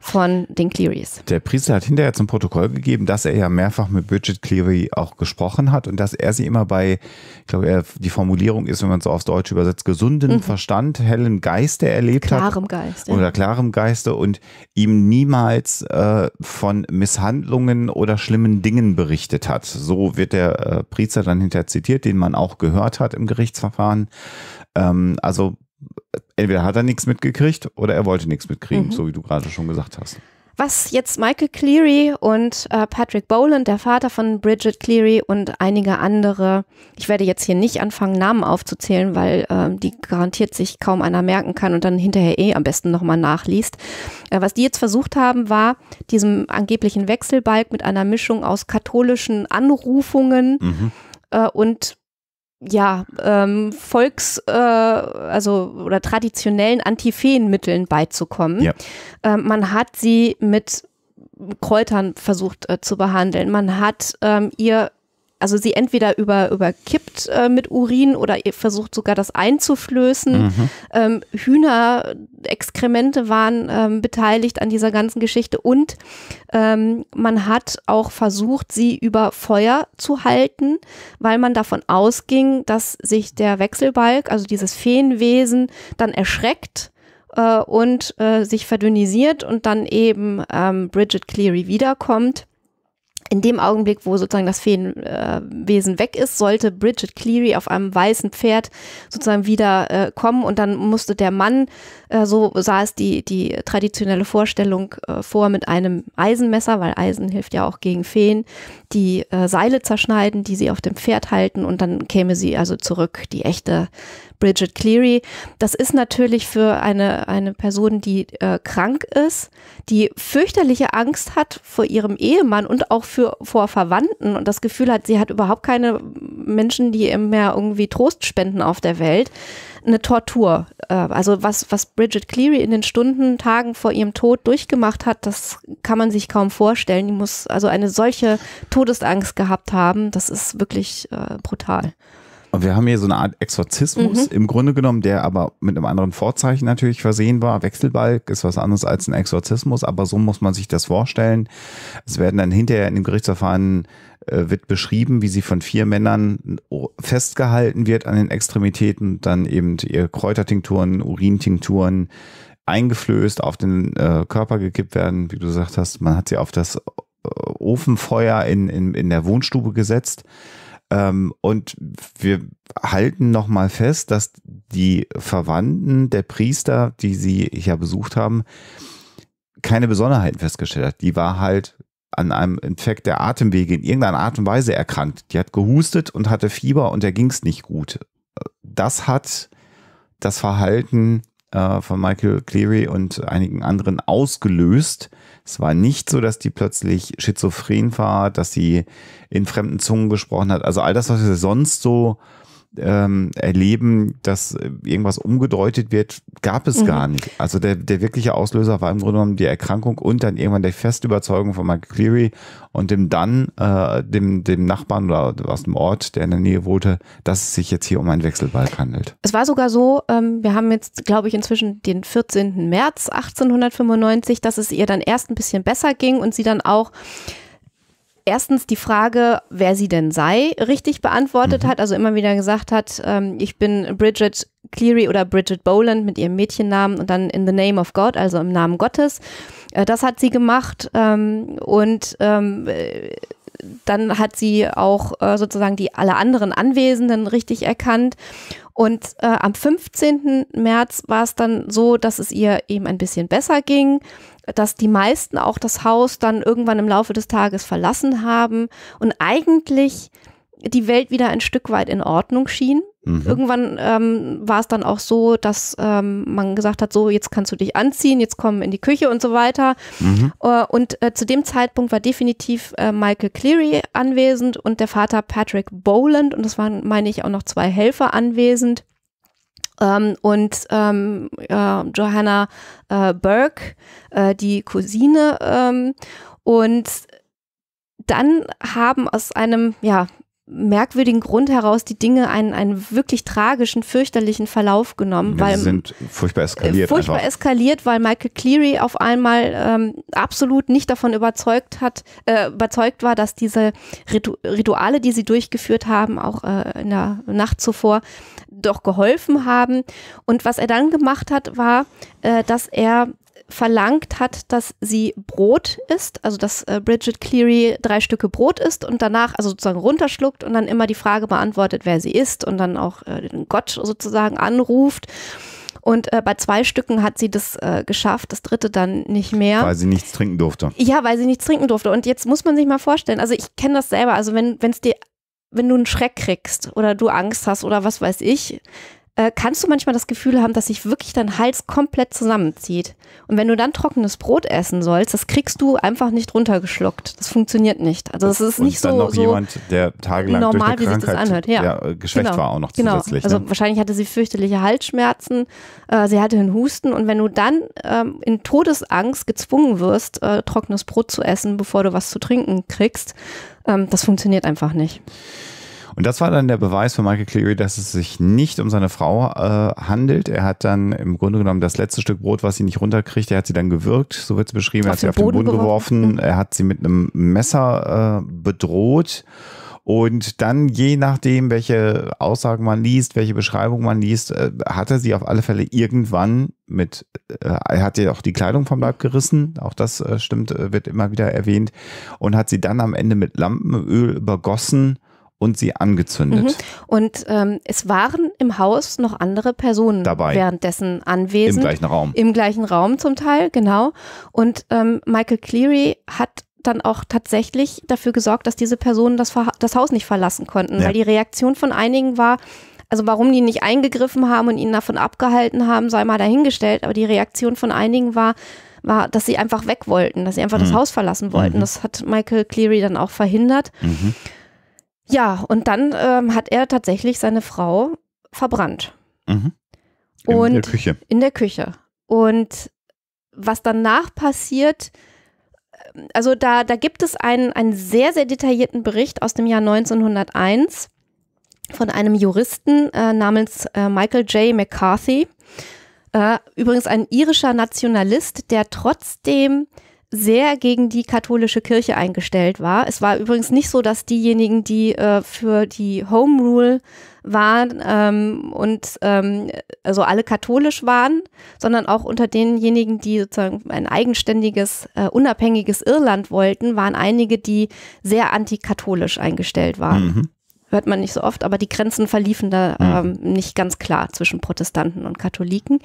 von den Clearys. Der Priester hat hinterher zum Protokoll gegeben, dass er ja mehrfach mit Bridget Cleary auch gesprochen hat und dass er sie immer bei, ich glaube, die Formulierung ist, wenn man so aufs Deutsche übersetzt, gesunden mhm. Verstand, hellen Geiste erlebt klarem hat. Klarem Geiste. Oder klarem Geiste und ihm niemals äh, von Misshandlungen oder schlimmen Dingen berichtet hat. So wird der äh, Priester dann hinterher zitiert, den man auch gehört hat im Gerichtsverfahren. Ähm, also entweder hat er nichts mitgekriegt oder er wollte nichts mitkriegen, mhm. so wie du gerade schon gesagt hast. Was jetzt Michael Cleary und äh, Patrick Boland, der Vater von Bridget Cleary und einige andere, ich werde jetzt hier nicht anfangen, Namen aufzuzählen, weil äh, die garantiert sich kaum einer merken kann und dann hinterher eh am besten nochmal nachliest. Äh, was die jetzt versucht haben, war, diesem angeblichen Wechselbalg mit einer Mischung aus katholischen Anrufungen mhm. äh, und ja, ähm, Volks, äh, also oder traditionellen Antifeenmitteln beizukommen. Ja. Ähm, man hat sie mit Kräutern versucht äh, zu behandeln. Man hat ähm, ihr also sie entweder über, überkippt äh, mit Urin oder ihr versucht sogar das einzuflößen. Mhm. Ähm, Hühnerexkremente waren ähm, beteiligt an dieser ganzen Geschichte und ähm, man hat auch versucht, sie über Feuer zu halten, weil man davon ausging, dass sich der Wechselbalg, also dieses Feenwesen, dann erschreckt äh, und äh, sich verdünnisiert und dann eben ähm, Bridget Cleary wiederkommt in dem Augenblick, wo sozusagen das Feenwesen äh, weg ist, sollte Bridget Cleary auf einem weißen Pferd sozusagen wieder äh, kommen und dann musste der Mann, äh, so sah es die, die traditionelle Vorstellung äh, vor, mit einem Eisenmesser, weil Eisen hilft ja auch gegen Feen, die äh, Seile zerschneiden, die sie auf dem Pferd halten und dann käme sie also zurück, die echte Bridget Cleary. Das ist natürlich für eine, eine Person, die äh, krank ist, die fürchterliche Angst hat vor ihrem Ehemann und auch für, vor Verwandten und das Gefühl hat, sie hat überhaupt keine Menschen, die ihm mehr irgendwie Trost spenden auf der Welt. Eine Tortur. Äh, also was, was Bridget Cleary in den Stunden, Tagen vor ihrem Tod durchgemacht hat, das kann man sich kaum vorstellen. Die muss also eine solche Todesangst gehabt haben. Das ist wirklich äh, brutal. Und wir haben hier so eine Art Exorzismus mhm. im Grunde genommen, der aber mit einem anderen Vorzeichen natürlich versehen war. Wechselbalg ist was anderes als ein Exorzismus, aber so muss man sich das vorstellen. Es werden dann hinterher in dem Gerichtsverfahren äh, wird beschrieben, wie sie von vier Männern festgehalten wird an den Extremitäten, dann eben ihr Kräutertinkturen, Urintinkturen eingeflößt, auf den äh, Körper gekippt werden, wie du gesagt hast. Man hat sie auf das äh, Ofenfeuer in, in, in der Wohnstube gesetzt ähm, und wir halten nochmal fest, dass die Verwandten der Priester, die sie ja besucht haben, keine Besonderheiten festgestellt hat. Die war halt an einem Infekt der Atemwege in irgendeiner Art und Weise erkrankt. Die hat gehustet und hatte Fieber und der ging es nicht gut. Das hat das Verhalten äh, von Michael Cleary und einigen anderen ausgelöst. Es war nicht so, dass die plötzlich schizophren war, dass sie in fremden Zungen gesprochen hat. Also all das, was wir sonst so ähm, erleben, dass irgendwas umgedeutet wird, gab es mhm. gar nicht. Also der, der wirkliche Auslöser war im Grunde genommen die Erkrankung und dann irgendwann der feste Überzeugung von Michael Cleary und dem dann, äh, dem, dem Nachbarn oder aus dem Ort, der in der Nähe wohnte, dass es sich jetzt hier um einen Wechselbalg handelt. Es war sogar so, ähm, wir haben jetzt, glaube ich, inzwischen den 14. März 1895, dass es ihr dann erst ein bisschen besser ging und sie dann auch erstens die Frage, wer sie denn sei, richtig beantwortet mhm. hat, also immer wieder gesagt hat, ähm, ich bin Bridget Cleary oder Bridget Boland mit ihrem Mädchennamen und dann in the name of God, also im Namen Gottes. Äh, das hat sie gemacht ähm, und ähm, äh, dann hat sie auch äh, sozusagen die alle anderen Anwesenden richtig erkannt. Und äh, am 15. März war es dann so, dass es ihr eben ein bisschen besser ging dass die meisten auch das Haus dann irgendwann im Laufe des Tages verlassen haben und eigentlich die Welt wieder ein Stück weit in Ordnung schien. Mhm. Irgendwann ähm, war es dann auch so, dass ähm, man gesagt hat, so jetzt kannst du dich anziehen, jetzt komm in die Küche und so weiter. Mhm. Äh, und äh, zu dem Zeitpunkt war definitiv äh, Michael Cleary anwesend und der Vater Patrick Boland und es waren, meine ich, auch noch zwei Helfer anwesend. Ähm, und ähm, äh, Johanna äh, Burke, äh, die Cousine. Ähm, und dann haben aus einem, ja, merkwürdigen Grund heraus die Dinge einen, einen wirklich tragischen, fürchterlichen Verlauf genommen. Ja, weil, sie sind furchtbar eskaliert. furchtbar einfach. eskaliert, weil Michael Cleary auf einmal ähm, absolut nicht davon überzeugt hat, äh, überzeugt war, dass diese Ritu Rituale, die sie durchgeführt haben, auch äh, in der Nacht zuvor, doch geholfen haben. Und was er dann gemacht hat, war, äh, dass er verlangt hat, dass sie Brot isst, also dass äh, Bridget Cleary drei Stücke Brot isst und danach also sozusagen runterschluckt und dann immer die Frage beantwortet, wer sie ist und dann auch äh, den Gott sozusagen anruft. Und äh, bei zwei Stücken hat sie das äh, geschafft, das dritte dann nicht mehr. Weil sie nichts trinken durfte. Ja, weil sie nichts trinken durfte. Und jetzt muss man sich mal vorstellen, also ich kenne das selber, also wenn es dir, wenn du einen Schreck kriegst oder du Angst hast oder was weiß ich, äh, kannst du manchmal das Gefühl haben, dass sich wirklich dein Hals komplett zusammenzieht. Und wenn du dann trockenes Brot essen sollst, das kriegst du einfach nicht runtergeschluckt. Das funktioniert nicht. Also das ist Und nicht dann so, noch so jemand, der tagelang normal, durch wie eine sich das anhört. Ja. äh, geschwächt war auch noch zusätzlich. Genau. Also ne? wahrscheinlich hatte sie fürchterliche Halsschmerzen, äh, sie hatte einen Husten und wenn du dann ähm, in Todesangst gezwungen wirst, äh, trockenes Brot zu essen, bevor du was zu trinken kriegst, ähm, das funktioniert einfach nicht. Und das war dann der Beweis für Michael Cleary, dass es sich nicht um seine Frau äh, handelt. Er hat dann im Grunde genommen das letzte Stück Brot, was sie nicht runterkriegt, er hat sie dann gewürgt, so wird es beschrieben, er hat sie auf den Boden Boden geworfen, geworfen. er hat sie mit einem Messer äh, bedroht. Und dann, je nachdem, welche Aussagen man liest, welche Beschreibung man liest, äh, hat er sie auf alle Fälle irgendwann mit, äh, er hat ihr auch die Kleidung vom Leib gerissen, auch das äh, stimmt, wird immer wieder erwähnt, und hat sie dann am Ende mit Lampenöl übergossen und sie angezündet. Mhm. Und ähm, es waren im Haus noch andere Personen Dabei. währenddessen Im anwesend. gleichen Raum. Im gleichen Raum zum Teil, genau. Und ähm, Michael Cleary hat dann auch tatsächlich dafür gesorgt, dass diese Personen das, das Haus nicht verlassen konnten, Ja. weil die Reaktion von einigen war, also warum die nicht eingegriffen haben und ihn davon abgehalten haben, sei mal dahingestellt, aber die Reaktion von einigen war, war, dass sie einfach weg wollten, dass sie einfach das Mhm. Haus verlassen wollten. Mhm. Das hat Michael Cleary dann auch verhindert. Mhm. Ja, und dann ähm, hat er tatsächlich seine Frau verbrannt Mhm. In Und- der Küche. in der Küche. Und was danach passiert, ähm, also da, da gibt es einen, einen sehr, sehr detaillierten Bericht aus dem Jahr 1901 von einem Juristen äh, namens äh, Michael J. McCarthy. Äh, übrigens ein irischer Nationalist, der trotzdem sehr gegen die katholische Kirche eingestellt war. Es war übrigens nicht so, dass diejenigen, die äh, für die Home Rule waren ähm, und ähm, also alle katholisch waren, sondern auch unter denjenigen, die sozusagen ein eigenständiges, äh, unabhängiges Irland wollten, waren einige, die sehr antikatholisch eingestellt waren. Mhm. Hört man nicht so oft, aber die Grenzen verliefen da ähm, nicht ganz klar zwischen Protestanten und Katholiken.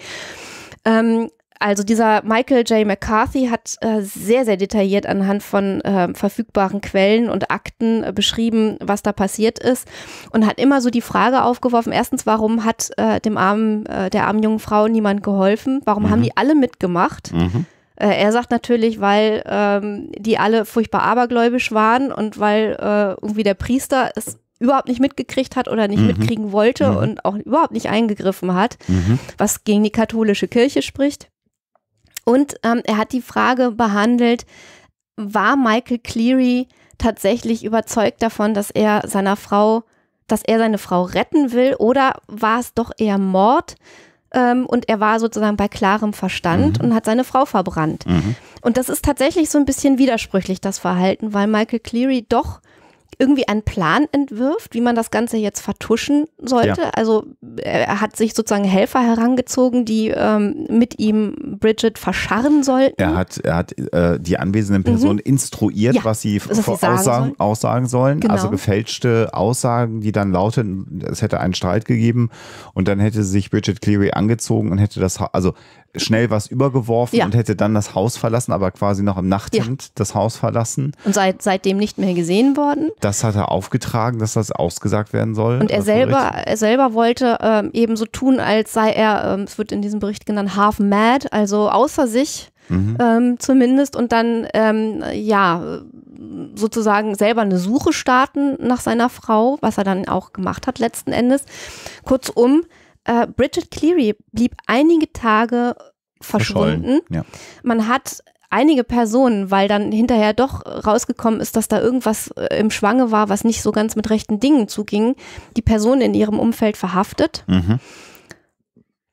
Ähm, also dieser Michael J. McCarthy hat äh, sehr, sehr detailliert anhand von äh, verfügbaren Quellen und Akten äh, beschrieben, was da passiert ist und hat immer so die Frage aufgeworfen, erstens, warum hat äh, dem armen, äh, der armen jungen Frau niemand geholfen? Warum haben die alle mitgemacht? Mhm. Äh, er sagt natürlich, weil ähm, die alle furchtbar abergläubisch waren und weil irgendwie der Priester es überhaupt nicht mitgekriegt hat oder nicht Mhm. mitkriegen wollte Mhm. und auch überhaupt nicht eingegriffen hat, Mhm. was gegen die katholische Kirche spricht. Und ähm, er hat die Frage behandelt, war Michael Cleary tatsächlich überzeugt davon, dass er seiner Frau, dass er seine Frau retten will oder war es doch eher Mord? Ähm, und er war sozusagen bei klarem Verstand und hat seine Frau verbrannt. Mhm. Und das ist tatsächlich so ein bisschen widersprüchlich, das Verhalten, weil Michael Cleary doch irgendwie einen Plan entwirft, wie man das Ganze jetzt vertuschen sollte. Also er hat sich sozusagen Helfer herangezogen, die ähm, mit ihm Bridget verscharren sollten. Er hat, er hat äh, die anwesenden Personen instruiert, Mhm. Ja, was sie was sie vor- sagen aussagen, sollen. aussagen sollen. Genau. Also gefälschte Aussagen, die dann lauten, es hätte einen Streit gegeben und dann hätte sich Bridget Cleary angezogen und hätte das, also schnell was übergeworfen Ja. und hätte dann das Haus verlassen, aber quasi noch im Nachthemd das Haus verlassen. Und seit, seitdem nicht mehr gesehen worden. Das hat er aufgetragen, dass das ausgesagt werden soll. Und er selber, er selber wollte ähm, eben so tun, als sei er, ähm, es wird in diesem Bericht genannt, half mad, also außer sich Mhm. ähm, zumindest und dann ähm, ja sozusagen selber eine Suche starten nach seiner Frau, was er dann auch gemacht hat letzten Endes. Kurzum, äh, Bridget Cleary blieb einige Tage verschwunden. Ja. Man hat einige Personen, weil dann hinterher doch rausgekommen ist, dass da irgendwas äh, im Schwange war, was nicht so ganz mit rechten Dingen zuging, die Personen in ihrem Umfeld verhaftet. Mhm.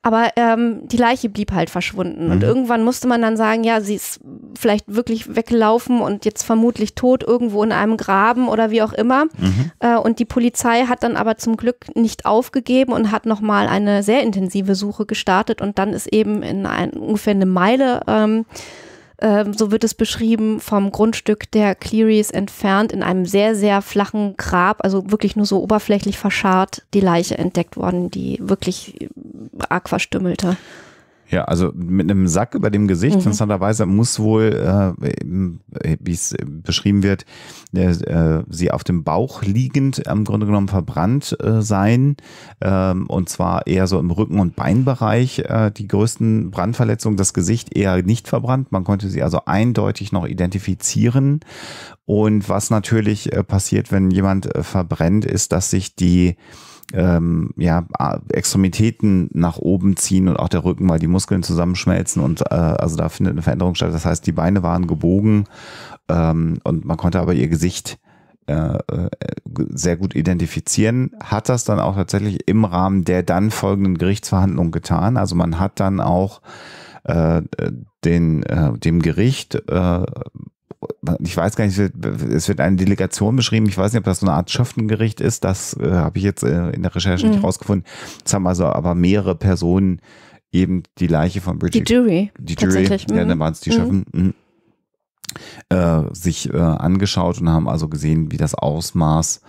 Aber ähm, die Leiche blieb halt verschwunden. Und Mhm. irgendwann musste man dann sagen, ja, sie ist vielleicht wirklich weggelaufen und jetzt vermutlich tot irgendwo in einem Graben oder wie auch immer. Mhm. Äh, und die Polizei hat dann aber zum Glück nicht aufgegeben und hat nochmal eine sehr intensive Suche gestartet. Und dann ist eben in ein, ungefähr eine Meile, ähm, ähm, so wird es beschrieben, vom Grundstück der Clearys entfernt in einem sehr, sehr flachen Grab, also wirklich nur so oberflächlich verscharrt, die Leiche entdeckt worden, die wirklich arg verstümmelte. Ja, also mit einem Sack über dem Gesicht, Mhm. interessanterweise muss wohl, äh, äh, wie es äh, beschrieben wird, äh, sie auf dem Bauch liegend im Grunde genommen verbrannt äh, sein. Ähm, und zwar eher so im Rücken- und Beinbereich äh, die größten Brandverletzungen, das Gesicht eher nicht verbrannt. Man konnte sie also eindeutig noch identifizieren. Und was natürlich passiert, wenn jemand verbrennt, ist, dass sich die ähm, ja, Extremitäten nach oben ziehen und auch der Rücken, weil die Muskeln zusammenschmelzen und äh, also da findet eine Veränderung statt. Das heißt, die Beine waren gebogen ähm, und man konnte aber ihr Gesicht äh, äh, sehr gut identifizieren, hat das dann auch tatsächlich im Rahmen der dann folgenden Gerichtsverhandlungen getan. Also man hat dann auch äh, den, äh, dem Gericht äh, ich weiß gar nicht, es wird, eine Delegation beschrieben. Ich weiß nicht, ob das so eine Art Schöffengericht ist. Das äh, habe ich jetzt äh, in der Recherche nicht Mhm. rausgefunden. Es haben also aber mehrere Personen eben die Leiche von Die Bridget, Jury. die Jury, ja, Mhm. dann waren es die Mhm. Schöffen, mhm. äh, sich äh, angeschaut und haben also gesehen, wie das Ausmaß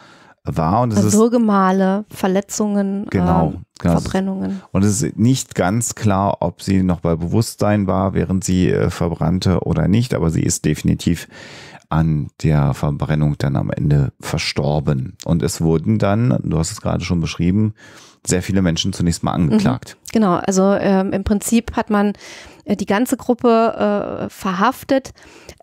war. Und es Also ist Würgemale, Verletzungen, genau, ähm, genau. Verbrennungen. Und es ist nicht ganz klar, ob sie noch bei Bewusstsein war, während sie äh, verbrannte oder nicht, aber sie ist definitiv an der Verbrennung dann am Ende verstorben. Und es wurden dann, du hast es gerade schon beschrieben, sehr viele Menschen zunächst mal angeklagt. Genau, also ähm, im Prinzip hat man äh, die ganze Gruppe äh, verhaftet,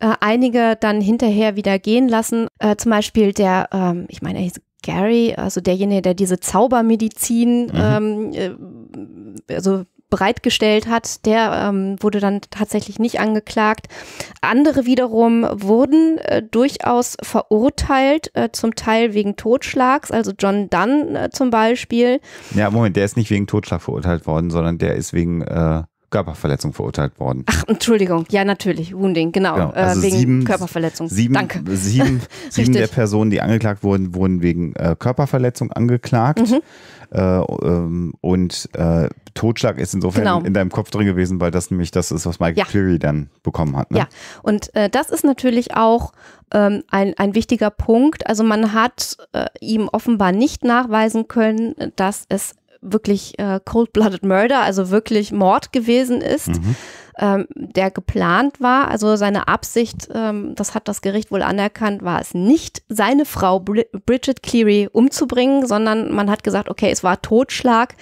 äh, einige dann hinterher wieder gehen lassen. Äh, zum Beispiel der, ähm, ich meine, er hieß Gary, also derjenige, der diese Zaubermedizin ähm, äh, also bereitgestellt hat, der ähm, wurde dann tatsächlich nicht angeklagt. Andere wiederum wurden äh, durchaus verurteilt, äh, zum Teil wegen Totschlags, also John Dunn äh, zum Beispiel. Ja, Moment, der ist nicht wegen Totschlag verurteilt worden, sondern der ist wegen äh, Körperverletzung verurteilt worden. Ach, Entschuldigung, ja natürlich, Wounding, genau, Genau, also äh, wegen sieben- Körperverletzung. Sieben, Danke. sieben, sieben der Personen, die angeklagt wurden, wurden wegen äh, Körperverletzung angeklagt. Mhm. Äh, ähm, und äh, Totschlag ist insofern Genau. in deinem Kopf drin gewesen, weil das nämlich das ist, was Michael Ja. Cleary dann bekommen hat. Ne? Ja, und äh, das ist natürlich auch ähm, ein, ein wichtiger Punkt. Also man hat äh, ihm offenbar nicht nachweisen können, dass es wirklich äh, Cold-Blooded Murder, also wirklich Mord gewesen ist, Mhm. ähm, der geplant war. Also seine Absicht, ähm, das hat das Gericht wohl anerkannt, war es nicht, seine Frau Bri- Bridget Cleary umzubringen, sondern man hat gesagt, okay, es war Totschlag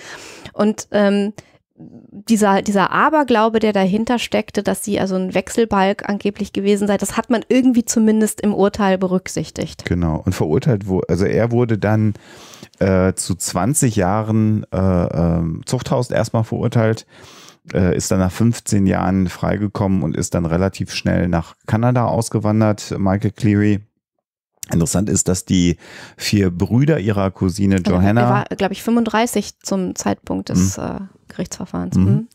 und ähm, dieser, dieser Aberglaube, der dahinter steckte, dass sie also ein Wechselbalg angeblich gewesen sei, das hat man irgendwie zumindest im Urteil berücksichtigt. Genau. Und verurteilt wurde, also er wurde dann äh, zu 20 Jahren äh, ähm, Zuchthaus erstmal verurteilt, äh, ist dann nach 15 Jahren freigekommen und ist dann relativ schnell nach Kanada ausgewandert, Michael Cleary. Interessant ist, dass die vier Brüder ihrer Cousine Er Johanna, war, glaube ich, 35 zum Zeitpunkt des äh, Gerichtsverfahrens. Mhm. Mhm.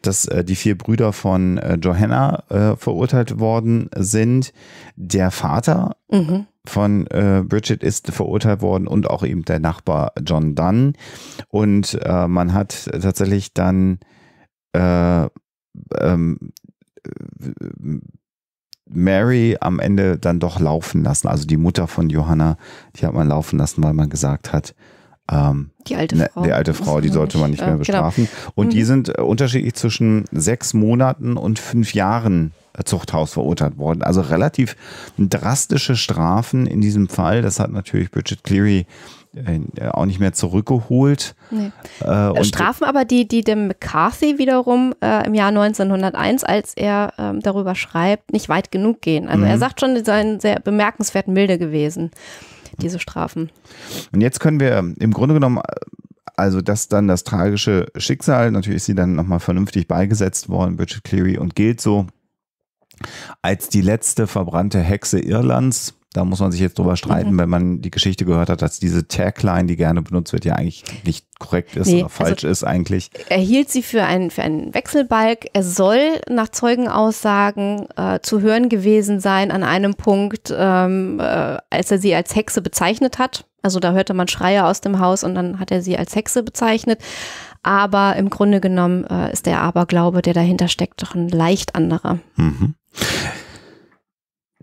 dass äh, die vier Brüder von äh, Johanna äh, verurteilt worden sind. Der Vater Mhm. Von äh, Bridget ist verurteilt worden und auch eben der Nachbar John Dunn. Und äh, man hat tatsächlich dann äh, ähm, äh, Mary am Ende dann doch laufen lassen. Also die Mutter von Johanna, die hat man laufen lassen, weil man gesagt hat, ähm, Die alte ne, Frau. die alte Frau, die sollte man nicht Äh, mehr genau. bestrafen. Und die Mhm. sind äh, unterschiedlich zwischen sechs Monaten und fünf Jahren äh, Zuchthaus verurteilt worden. Also relativ drastische Strafen in diesem Fall. Das hat natürlich Bridget Cleary äh, auch nicht mehr zurückgeholt. Nee. Äh, und Strafen aber, die, die dem McCarthy wiederum äh, im Jahr 1901, als er ähm, darüber schreibt, nicht weit genug gehen. Also Mhm. er sagt schon, die seien sehr bemerkenswert milde gewesen, diese Strafen. Und jetzt können wir im Grunde genommen, also das dann das tragische Schicksal, natürlich ist sie dann nochmal vernünftig beigesetzt worden, Bridget Cleary, und gilt so als die letzte verbrannte Hexe Irlands. Da muss man sich jetzt drüber streiten, Mhm. wenn man die Geschichte gehört hat, dass diese Tagline, die gerne benutzt wird, ja eigentlich nicht korrekt ist Nee, oder falsch ist eigentlich. Er hielt sie für einen, für einen Wechselbalg. Er soll nach Zeugenaussagen äh, zu hören gewesen sein an einem Punkt, ähm, äh, als er sie als Hexe bezeichnet hat. Also da hörte man Schreie aus dem Haus und dann hat er sie als Hexe bezeichnet. Aber im Grunde genommen äh, ist der Aberglaube, der dahinter steckt, doch ein leicht anderer. Mhm.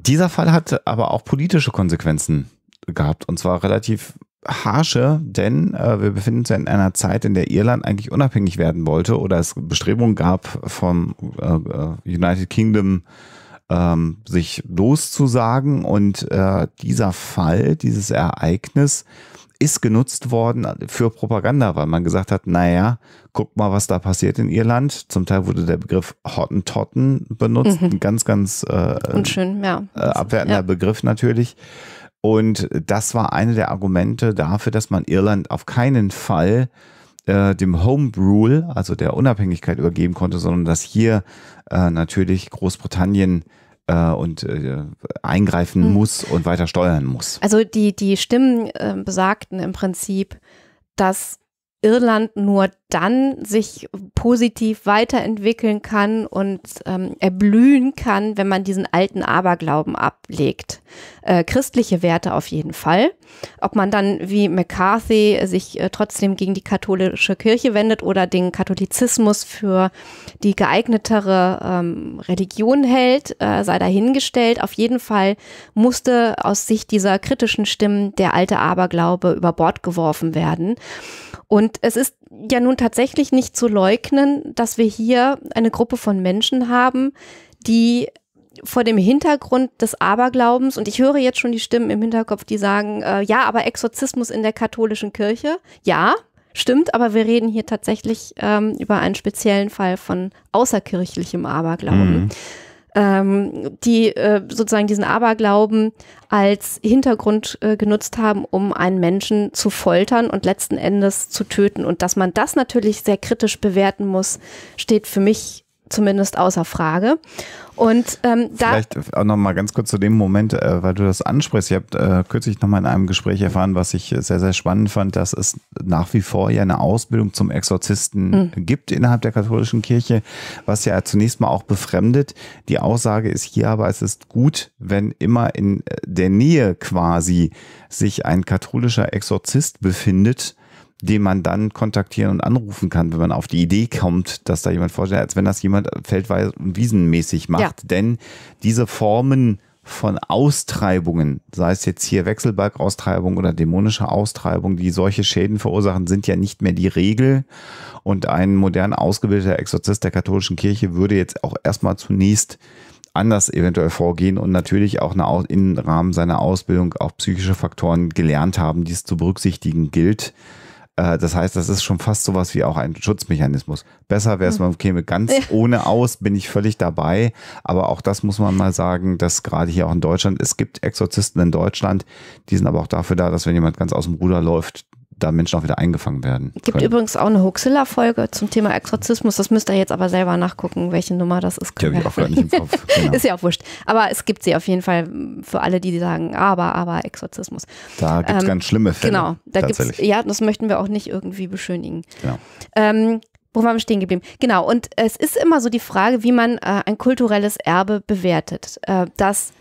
Dieser Fall hat aber auch politische Konsequenzen gehabt und zwar relativ harsche, denn äh, wir befinden uns ja in einer Zeit, in der Irland eigentlich unabhängig werden wollte oder es Bestrebungen gab vom äh, äh, United Kingdom ähm, sich loszusagen. Und äh, dieser Fall, dieses Ereignis ist genutzt worden für Propaganda, weil man gesagt hat, naja, guck mal, was da passiert in Irland. Zum Teil wurde der Begriff Hottentotten benutzt, Mhm. ein ganz, ganz äh, Unschön, ja. äh, abwertender Ja. Begriff natürlich. Und das war eine der Argumente dafür, dass man Irland auf keinen Fall äh, dem Home Rule, also der Unabhängigkeit übergeben konnte, sondern dass hier äh, natürlich Großbritannien äh, und äh, eingreifen Mhm. muss und weiter steuern muss. Also die, die Stimmen äh, besagten im Prinzip, dass Irland nur dann sich positiv weiterentwickeln kann und ähm, erblühen kann, wenn man diesen alten Aberglauben ablegt. Äh, christliche Werte auf jeden Fall. Ob man dann wie McCarthy sich äh, trotzdem gegen die katholische Kirche wendet oder den Katholizismus für die geeignetere ähm, Religion hält, äh, sei dahingestellt. Auf jeden Fall musste aus Sicht dieser kritischen Stimmen der alte Aberglaube über Bord geworfen werden. Und es ist ja nun tatsächlich nicht zu leugnen, dass wir hier eine Gruppe von Menschen haben, die vor dem Hintergrund des Aberglaubens, und ich höre jetzt schon die Stimmen im Hinterkopf, die sagen, äh, ja, aber Exorzismus in der katholischen Kirche, ja, stimmt, aber wir reden hier tatsächlich ähm, über einen speziellen Fall von außerkirchlichem Aberglauben Mhm. Ähm, die äh, sozusagen diesen Aberglauben als Hintergrund äh, genutzt haben, um einen Menschen zu foltern und letzten Endes zu töten. Und dass man das natürlich sehr kritisch bewerten muss, steht für mich zumindest außer Frage. Und ähm, da Vielleicht auch noch mal ganz kurz zu dem Moment, äh, weil du das ansprichst. Ich habe äh, kürzlich noch mal in einem Gespräch erfahren, was ich sehr, sehr spannend fand, dass es nach wie vor ja eine Ausbildung zum Exorzisten gibt innerhalb der katholischen Kirche, was ja zunächst mal auch befremdet. Die Aussage ist hier aber, es ist gut, wenn immer in der Nähe quasi sich ein katholischer Exorzist befindet, den man dann kontaktieren und anrufen kann, wenn man auf die Idee kommt, dass da jemand vorstellt, als wenn das jemand feldweise und wiesenmäßig macht. Ja. Denn diese Formen von Austreibungen, sei es jetzt hier Wechselbalgaustreibung oder dämonische Austreibung, die solche Schäden verursachen, sind ja nicht mehr die Regel. Und ein modern ausgebildeter Exorzist der katholischen Kirche würde jetzt auch erstmal zunächst anders eventuell vorgehen und natürlich auch eine, im Rahmen seiner Ausbildung auch psychische Faktoren gelernt haben, die es zu berücksichtigen gilt. Äh, Das heißt, das ist schon fast sowas wie auch ein Schutzmechanismus. Besser wäre es, man käme ganz ohne aus, bin ich völlig dabei. Aber auch das muss man mal sagen, dass gerade hier auch in Deutschland, es gibt Exorzisten in Deutschland, die sind aber auch dafür da, dass wenn jemand ganz aus dem Ruder läuft, da Menschen auch wieder eingefangen werden. gibt können. übrigens auch eine Hoaxilla-Folge zum Thema Exorzismus. Das müsst ihr jetzt aber selber nachgucken, welche Nummer das ist. Die habe ich auch gar nicht im Kopf. Genau. Ist ja auch wurscht. Aber es gibt sie auf jeden Fall für alle, die sagen, aber, aber Exorzismus. Da gibt es Ähm, ganz schlimme Fälle. Genau, da gibt's, ja, das möchten wir auch nicht irgendwie beschönigen. Genau. Ähm, wo waren wir stehen geblieben? Genau, und es ist immer so die Frage, wie man äh, ein kulturelles Erbe bewertet. Äh, dass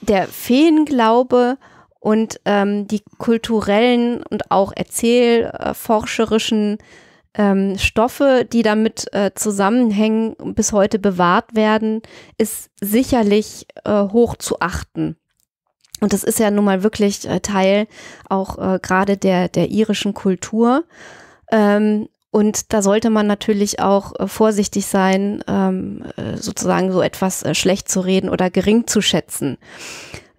der Feenglaube und ähm, die kulturellen und auch erzählforscherischen ähm, Stoffe, die damit äh, zusammenhängen, bis heute bewahrt werden, ist sicherlich äh, hoch zu achten. Und das ist ja nun mal wirklich äh, Teil auch äh, gerade der, der irischen Kultur. Ähm, und da sollte man natürlich auch äh, vorsichtig sein, ähm, äh, sozusagen so etwas äh, schlecht zu reden oder gering zu schätzen.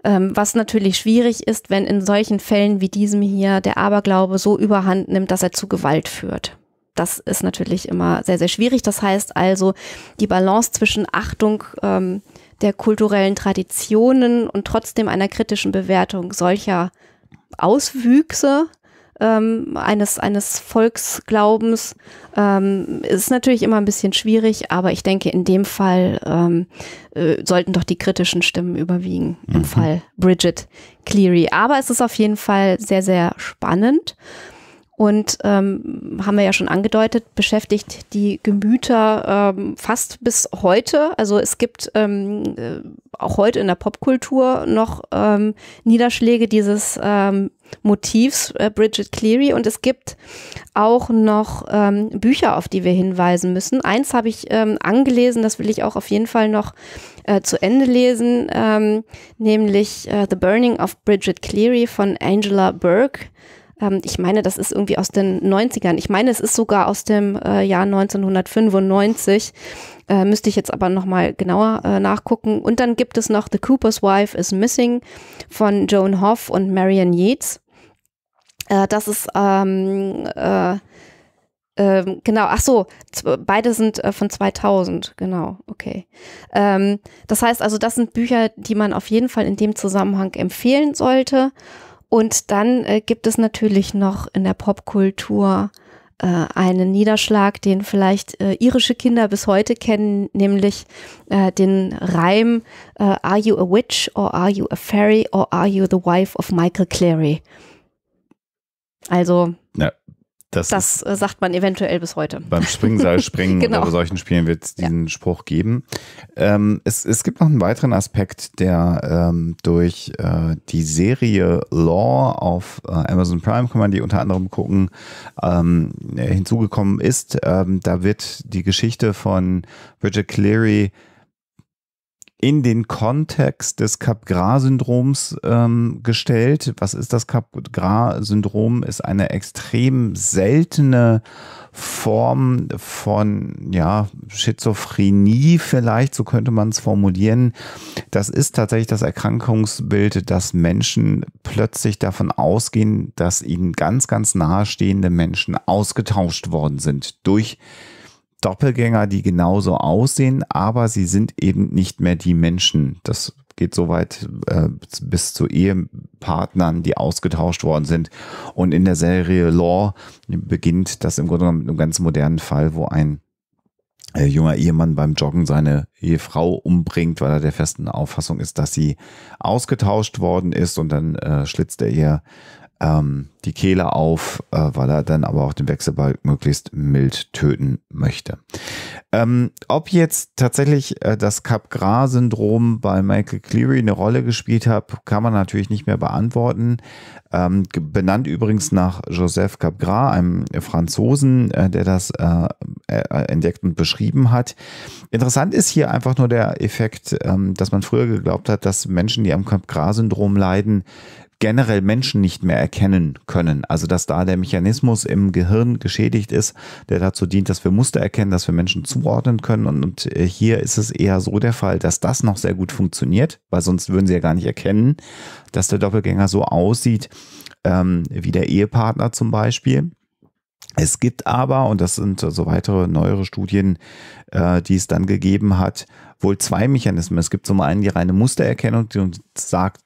Ähm, was natürlich schwierig ist, wenn in solchen Fällen wie diesem hier der Aberglaube so überhand nimmt, dass er zu Gewalt führt. Das ist natürlich immer sehr, sehr schwierig. Das heißt also, die Balance zwischen Achtung ähm, der kulturellen Traditionen und trotzdem einer kritischen Bewertung solcher Auswüchse ähm, eines, eines Volksglaubens. Ähm, ist natürlich immer ein bisschen schwierig, aber ich denke, in dem Fall ähm, äh, sollten doch die kritischen Stimmen überwiegen, im Mhm. Fall Bridget Cleary. Aber es ist auf jeden Fall sehr, sehr spannend und ähm, haben wir ja schon angedeutet, beschäftigt die Gemüter ähm, fast bis heute. Also es gibt ähm, äh, auch heute in der Popkultur noch ähm, Niederschläge dieses ähm, Motivs äh, Bridget Cleary und es gibt auch noch ähm, Bücher, auf die wir hinweisen müssen. Eins habe ich ähm, angelesen, das will ich auch auf jeden Fall noch äh, zu Ende lesen, ähm, nämlich äh, The Burning of Bridget Cleary von Angela Burke. Ähm, ich meine, das ist irgendwie aus den 90ern. Ich meine, es ist sogar aus dem äh, Jahr 1995. Äh, müsste ich jetzt aber nochmal genauer äh, nachgucken. Und dann gibt es noch The Cooper's Wife is Missing von Joan Hoff und Marian Yates. Äh, das ist ähm, äh, ähm, genau, ach so, beide sind äh, von 2000, genau, okay. Ähm, das heißt also, das sind Bücher, die man auf jeden Fall in dem Zusammenhang empfehlen sollte. Und dann äh, gibt es natürlich noch in der Popkultur äh, einen Niederschlag, den vielleicht äh, irische Kinder bis heute kennen, nämlich äh, den Reim äh, Are you a witch or are you a fairy or are you the wife of Michael Clary? Also Das, das äh, sagt man eventuell bis heute. beim Springseilspringen Genau. oder bei solchen Spielen wird es diesen Spruch geben. Ähm, es, es gibt noch einen weiteren Aspekt, der ähm, durch äh, die Serie Law auf äh, Amazon Prime, kann man die unter anderem gucken, ähm, hinzugekommen ist. Ähm, da wird die Geschichte von Bridget Cleary in den Kontext des Capgras-Syndroms ähm, gestellt. Was ist das Capgras-Syndrom? Ist eine extrem seltene Form von ja, Schizophrenie vielleicht, so könnte man es formulieren. Das ist tatsächlich das Erkrankungsbild, dass Menschen plötzlich davon ausgehen, dass ihnen ganz, ganz nahestehende Menschen ausgetauscht worden sind durch Doppelgänger, die genauso aussehen, aber sie sind eben nicht mehr die Menschen. Das geht so weit äh, bis zu Ehepartnern, die ausgetauscht worden sind. Und in der Serie Law beginnt das im Grunde genommen mit einem ganz modernen Fall, wo ein äh, junger Ehemann beim Joggen seine Ehefrau umbringt, weil er der festen Auffassung ist, dass sie ausgetauscht worden ist und dann äh, schlitzt er ihr ähm, die Kehle auf, äh, weil er dann aber auch den Wechselbalg möglichst mild töten möchte. Ähm, ob jetzt tatsächlich äh, das Capgras-Syndrom bei Michael Cleary eine Rolle gespielt hat, kann man natürlich nicht mehr beantworten. Ähm, benannt übrigens nach Joseph Capgras, einem Franzosen, äh, der das äh, äh, entdeckt und beschrieben hat. Interessant ist hier einfach nur der Effekt, ähm, dass man früher geglaubt hat, dass Menschen, die am Capgras-Syndrom leiden, generell Menschen nicht mehr erkennen können. Also dass da der Mechanismus im Gehirn geschädigt ist, der dazu dient, dass wir Muster erkennen, dass wir Menschen zuordnen können. Und, und äh, hier ist es eher so der Fall, dass das noch sehr gut funktioniert, weil sonst würden sie ja gar nicht erkennen, dass der Doppelgänger so aussieht ähm, wie der Ehepartner zum Beispiel. Es gibt aber, und das sind so weitere neuere Studien, äh, die es dann gegeben hat, wohl zwei Mechanismen. Es gibt zum einen die reine Mustererkennung, die uns sagt,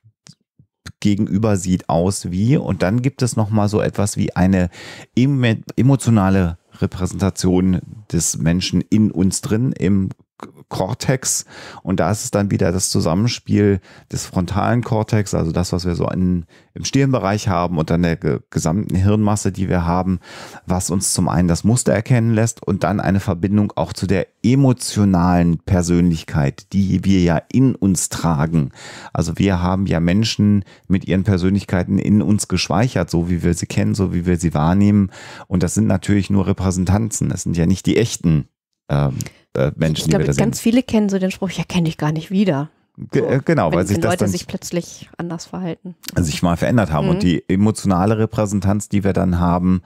gegenüber sieht aus wie. Und dann gibt es nochmal so etwas wie eine emo- emotionale Repräsentation des Menschen in uns drin, im Cortex. Und da ist es dann wieder das Zusammenspiel des frontalen Cortex, also das, was wir so in, im Stirnbereich haben und dann der ge gesamten Hirnmasse, die wir haben, was uns zum einen das Muster erkennen lässt und dann eine Verbindung auch zu der emotionalen Persönlichkeit, die wir ja in uns tragen. Also wir haben ja Menschen mit ihren Persönlichkeiten in uns gespeichert, so wie wir sie kennen, so wie wir sie wahrnehmen. Und das sind natürlich nur Repräsentanzen. Das sind ja nicht die echten ähm, äh, Menschen, ich glaube, die wir da ganz sehen. viele kennen so den Spruch, ja, kenne ich gar nicht wieder. Ge äh, genau, wenn, weil sich wenn das Leute dann sich plötzlich anders verhalten. sich mal verändert haben Mhm. und die emotionale Repräsentanz, die wir dann haben,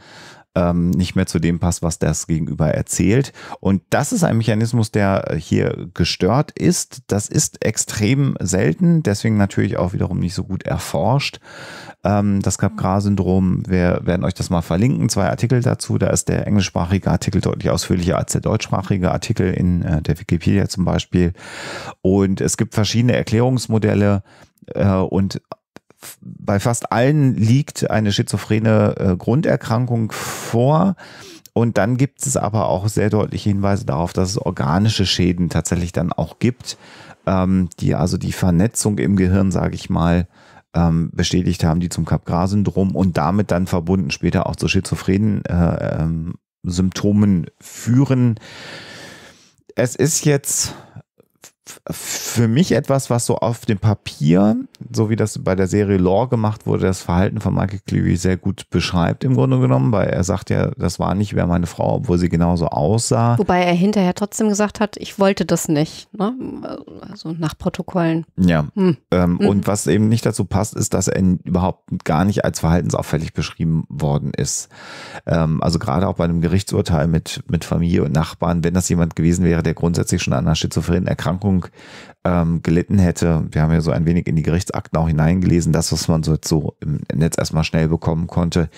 ähm, nicht mehr zu dem passt, was das Gegenüber erzählt. Und das ist ein Mechanismus, der hier gestört ist. Das ist extrem selten, deswegen natürlich auch wiederum nicht so gut erforscht. Ähm, das Capgras-Syndrom, wir werden euch das mal verlinken, zwei Artikel dazu. Da ist der englischsprachige Artikel deutlich ausführlicher als der deutschsprachige Artikel in äh, der Wikipedia zum Beispiel. Und es gibt verschiedene Erklärungsmodelle äh, und bei fast allen liegt eine schizophrene äh, Grunderkrankung vor. Und dann gibt es aber auch sehr deutliche Hinweise darauf, dass es organische Schäden tatsächlich dann auch gibt, ähm, die also die Vernetzung im Gehirn, sage ich mal, ähm, bestätigt haben, die zum Capgras-Syndrom und damit dann verbunden später auch zu schizophrenen äh, ähm, Symptomen führen. Es ist jetzt für mich etwas, was so auf dem Papier, so wie das bei der Serie Lore gemacht wurde, das Verhalten von Michael Cleary sehr gut beschreibt im Grunde genommen, weil er sagt ja, das war nicht mehr meine Frau, obwohl sie genauso aussah. Wobei er hinterher trotzdem gesagt hat, ich wollte das nicht, ne? also nach Protokollen. Ja, hm. Ähm, hm. und was eben nicht dazu passt, ist, dass er überhaupt gar nicht als verhaltensauffällig beschrieben worden ist. Ähm, also gerade auch bei einem Gerichtsurteil mit, mit Familie und Nachbarn, wenn das jemand gewesen wäre, der grundsätzlich schon an einer schizophrenen Erkrankung ähm, gelitten hätte. Wir haben ja so ein wenig in die Gerichtsakten auch hineingelesen, das, was man so, so im Netz erstmal schnell bekommen konnte.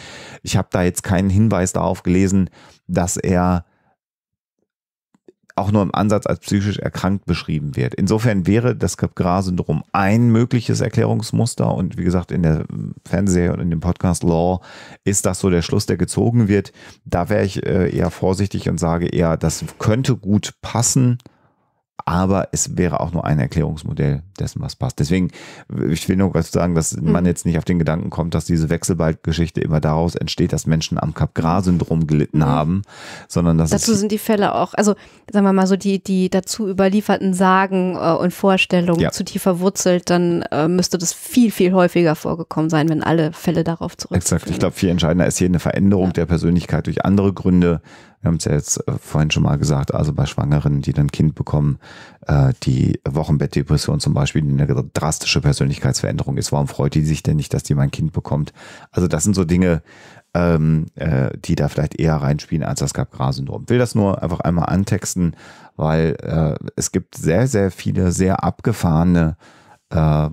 Ich habe da jetzt keinen Hinweis darauf gelesen, dass er auch nur im Ansatz als psychisch erkrankt beschrieben wird. Insofern wäre das Capgras-Syndrom ein mögliches Erklärungsmuster und wie gesagt, in der Fernsehserie und in dem Podcast Law ist das so der Schluss, der gezogen wird. Da wäre ich äh, eher vorsichtig und sage eher, das könnte gut passen aber es wäre auch nur ein Erklärungsmodell dessen, was passt. Deswegen, ich will nur kurz sagen, dass man mhm. jetzt nicht auf den Gedanken kommt, dass diese Wechselbalg-Geschichte immer daraus entsteht, dass Menschen am Capgras-Syndrom gelitten mhm. haben, sondern dass Dazu sind die Fälle auch, also sagen wir mal so, die, die dazu überlieferten Sagen äh, und Vorstellungen ja. zu tief verwurzelt, dann äh, müsste das viel, viel häufiger vorgekommen sein, wenn alle Fälle darauf zurückgehen. Exakt. Ich glaube, viel entscheidender ist hier eine Veränderung ja. der Persönlichkeit durch andere Gründe, wir haben es ja jetzt äh, vorhin schon mal gesagt, also bei Schwangeren, die dann Kind bekommen, äh, die Wochenbettdepression zum Beispiel eine drastische Persönlichkeitsveränderung ist. Warum freut die sich denn nicht, dass die mein Kind bekommt? Also das sind so Dinge, ähm, äh, die da vielleicht eher reinspielen als das Capgras-Syndrom. Will das nur einfach einmal antexten, weil es gibt sehr, sehr viele sehr abgefahrene äh,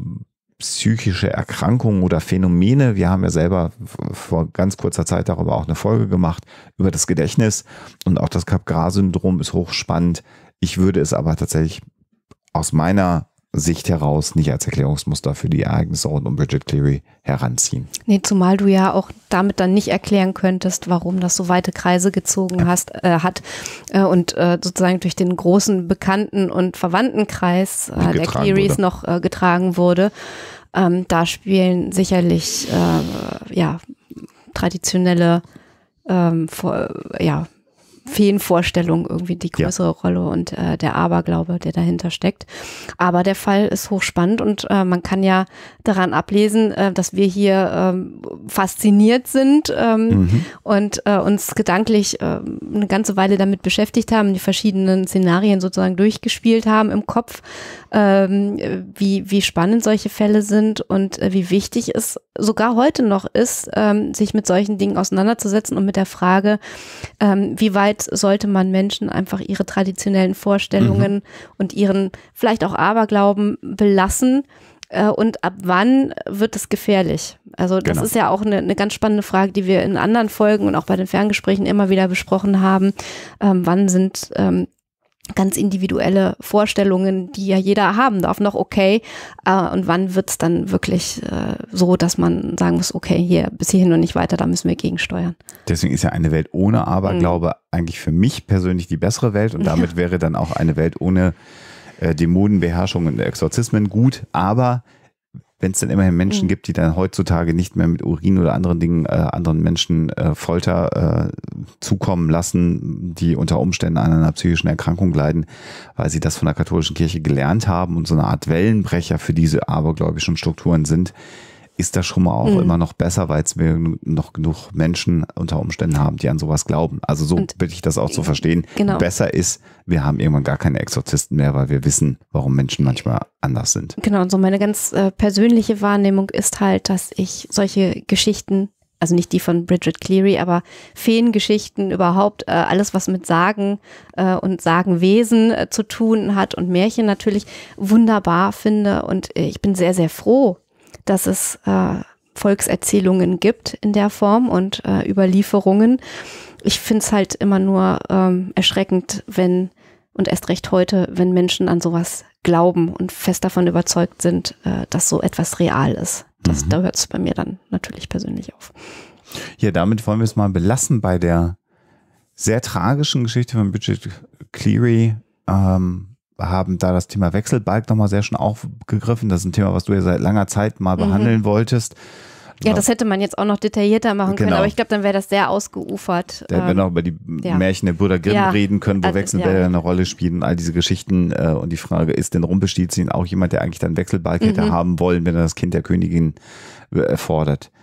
psychische Erkrankungen oder Phänomene. Wir haben ja selber vor ganz kurzer Zeit darüber auch eine Folge gemacht über das Gedächtnis und auch das Capgras-Syndrom ist hochspannend. Ich würde es aber tatsächlich aus meiner Sicht heraus nicht als Erklärungsmuster für die Ereignisse rund um Bridget Cleary heranziehen. Nee, zumal du ja auch damit dann nicht erklären könntest, warum das so weite Kreise gezogen ja. hast, äh, hat äh, und äh, sozusagen durch den großen Bekannten- und Verwandtenkreis äh, der Clearys wurde. noch äh, getragen wurde. Ähm, da spielen sicherlich äh, ja, traditionelle ähm, vor, ja, Feenvorstellung irgendwie die größere ja. Rolle und äh, der Aberglaube, der dahinter steckt. Aber der Fall ist hochspannend und äh, man kann ja daran ablesen, äh, dass wir hier ähm, fasziniert sind ähm, mhm. und äh, uns gedanklich äh, eine ganze Weile damit beschäftigt haben, die verschiedenen Szenarien sozusagen durchgespielt haben im Kopf, ähm, wie, wie spannend solche Fälle sind und äh, wie wichtig es sogar heute noch ist, ähm, sich mit solchen Dingen auseinanderzusetzen und mit der Frage, ähm, wie weit Zeit sollte man Menschen einfach ihre traditionellen Vorstellungen mhm. und ihren vielleicht auch Aberglauben belassen. Äh, und ab wann wird es gefährlich? Also das genau. ist ja auch eine, eine, ganz spannende Frage, die wir in anderen Folgen und auch bei den Ferngesprächen immer wieder besprochen haben. Ähm, wann sind ähm, ganz individuelle Vorstellungen, die ja jeder haben darf, noch okay. Äh, und wann wird es dann wirklich äh, so, dass man sagen muss, okay, hier bis hierhin und nicht weiter, da müssen wir gegensteuern. Deswegen ist ja eine Welt ohne Aberglaube mhm. eigentlich für mich persönlich die bessere Welt und damit ja. wäre dann auch eine Welt ohne äh, Dämonenbeherrschung und Exorzismen gut. Aber wenn es dann immerhin Menschen mhm. gibt, die dann heutzutage nicht mehr mit Urin oder anderen Dingen äh, anderen Menschen äh, Folter äh, zukommen lassen, die unter Umständen an einer psychischen Erkrankung leiden, weil sie das von der katholischen Kirche gelernt haben und so eine Art Wellenbrecher für diese abergläubischen Strukturen sind, ist das schon mal auch mhm. immer noch besser, weil wir noch genug Menschen unter Umständen haben, die an sowas glauben. Also so und, bitte ich das auch zu verstehen. Genau. Besser ist, wir haben irgendwann gar keine Exorzisten mehr, weil wir wissen, warum Menschen manchmal anders sind. Genau, und so meine ganz äh, persönliche Wahrnehmung ist halt, dass ich solche Geschichten also nicht die von Bridget Cleary, aber Feengeschichten überhaupt, äh, alles was mit Sagen äh, und Sagenwesen äh, zu tun hat und Märchen natürlich wunderbar finde und äh, ich bin sehr, sehr froh, dass es äh, Volkserzählungen gibt in der Form und äh, Überlieferungen. Ich finde es halt immer nur ähm, erschreckend, wenn, und erst recht heute, wenn Menschen an sowas glauben und fest davon überzeugt sind, äh, dass so etwas real ist. Das, Mhm. Da hört es bei mir dann natürlich persönlich auf. Ja, damit wollen wir es mal belassen bei der sehr tragischen Geschichte von Bridget Cleary. Ähm, haben da das Thema Wechselbalg nochmal sehr schön aufgegriffen. Das ist ein Thema, was du ja seit langer Zeit mal Mhm. behandeln wolltest. Ja, das hätte man jetzt auch noch detaillierter machen können, Genau. aber ich glaube, dann wäre das sehr ausgeufert. Da hätten wir Ähm, noch über die ja. Märchen der Brüder Grimm Ja. reden können, wo Also, Wechselbälle ja. eine Rolle spielen und all diese Geschichten. Äh, und die Frage, ist denn Rumpelstilzchen auch jemand, der eigentlich dann Wechselbalg hätte Mhm. haben wollen, wenn er das Kind der Königin äh, erfordert? Äh,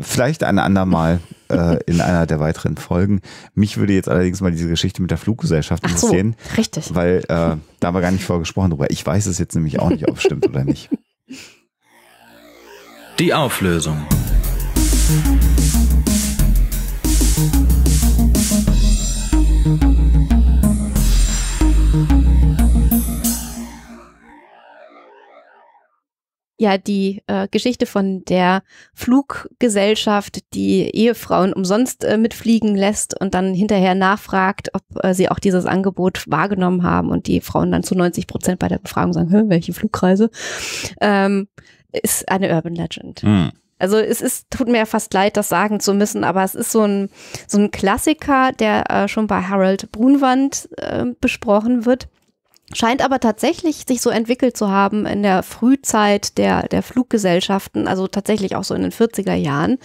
vielleicht ein andermal äh, in einer der weiteren Folgen. Mich würde jetzt allerdings mal diese Geschichte mit der Fluggesellschaft Ach so, interessieren, richtig. weil äh, da haben wir gar nicht vorgesprochen drüber. Ich weiß es jetzt nämlich auch nicht, ob es stimmt oder nicht. Die Auflösung. Ja, die äh, Geschichte von der Fluggesellschaft, die Ehefrauen umsonst äh, mitfliegen lässt und dann hinterher nachfragt, ob äh, sie auch dieses Angebot wahrgenommen haben und die Frauen dann zu 90 Prozent bei der Befragung sagen, welche Flugreise, ähm, ist eine Urban Legend. Hm. Also es ist, tut mir ja fast leid, das sagen zu müssen, aber es ist so ein, so ein Klassiker, der äh, schon bei Harold Brunwand äh, besprochen wird. Scheint aber tatsächlich sich so entwickelt zu haben in der Frühzeit der, der Fluggesellschaften, also tatsächlich auch so in den 40er Jahren.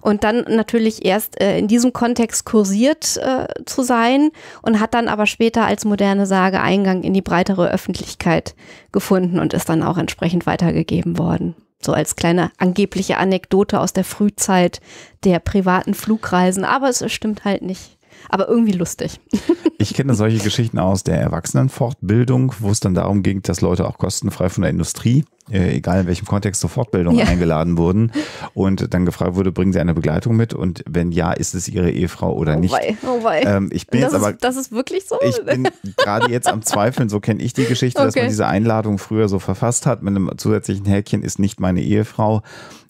Und dann natürlich erst äh, in diesem Kontext kursiert äh, zu sein und hat dann aber später als moderne Sage Eingang in die breitere Öffentlichkeit gefunden und ist dann auch entsprechend weitergegeben worden. So als kleine angebliche Anekdote aus der Frühzeit der privaten Flugreisen. Aber es stimmt halt nicht. Aber irgendwie lustig. Ich kenne solche Geschichten aus der Erwachsenenfortbildung, wo es dann darum ging, dass Leute auch kostenfrei von der Industrie, äh, egal in welchem Kontext, zur Fortbildung Ja. eingeladen wurden und dann gefragt wurde, bringen sie eine Begleitung mit und wenn ja, ist es ihre Ehefrau oder oh nicht. wei, oh wei. Ähm, ich bin das, jetzt aber ist, das ist wirklich so? ich bin gerade jetzt am Zweifeln, so kenne ich die Geschichte, dass Okay. man diese Einladung früher so verfasst hat mit einem zusätzlichen Häkchen, ist nicht meine Ehefrau.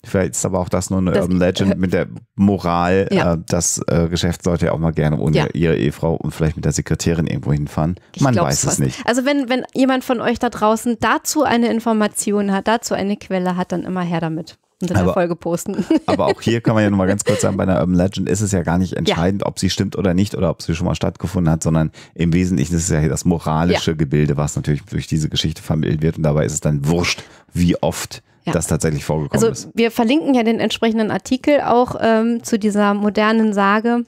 Vielleicht ist aber auch das nur eine Das- Urban Legend mit der Moral, Ja. äh, das äh, Geschäft sollte ja auch mal gerne ohne Ja. ihre Ehefrau und vielleicht mit der Sekretärin irgendwo hinfahren. Ich Man weiß es fast. nicht. Also wenn, wenn jemand von euch da draußen dazu eine Information hat, dazu eine Quelle hat, dann immer her damit. Und in der Aber- Folge posten. Aber auch hier kann man ja nochmal ganz kurz sagen, bei einer Urban Legend ist es ja gar nicht entscheidend, ob sie stimmt oder nicht oder ob sie schon mal stattgefunden hat, sondern im Wesentlichen ist es ja das moralische Gebilde, was natürlich durch diese Geschichte vermittelt wird und dabei ist es dann wurscht, wie oft Ja. das tatsächlich vorgekommen Also ist. wir verlinken ja den entsprechenden Artikel auch ähm, zu dieser modernen Sage.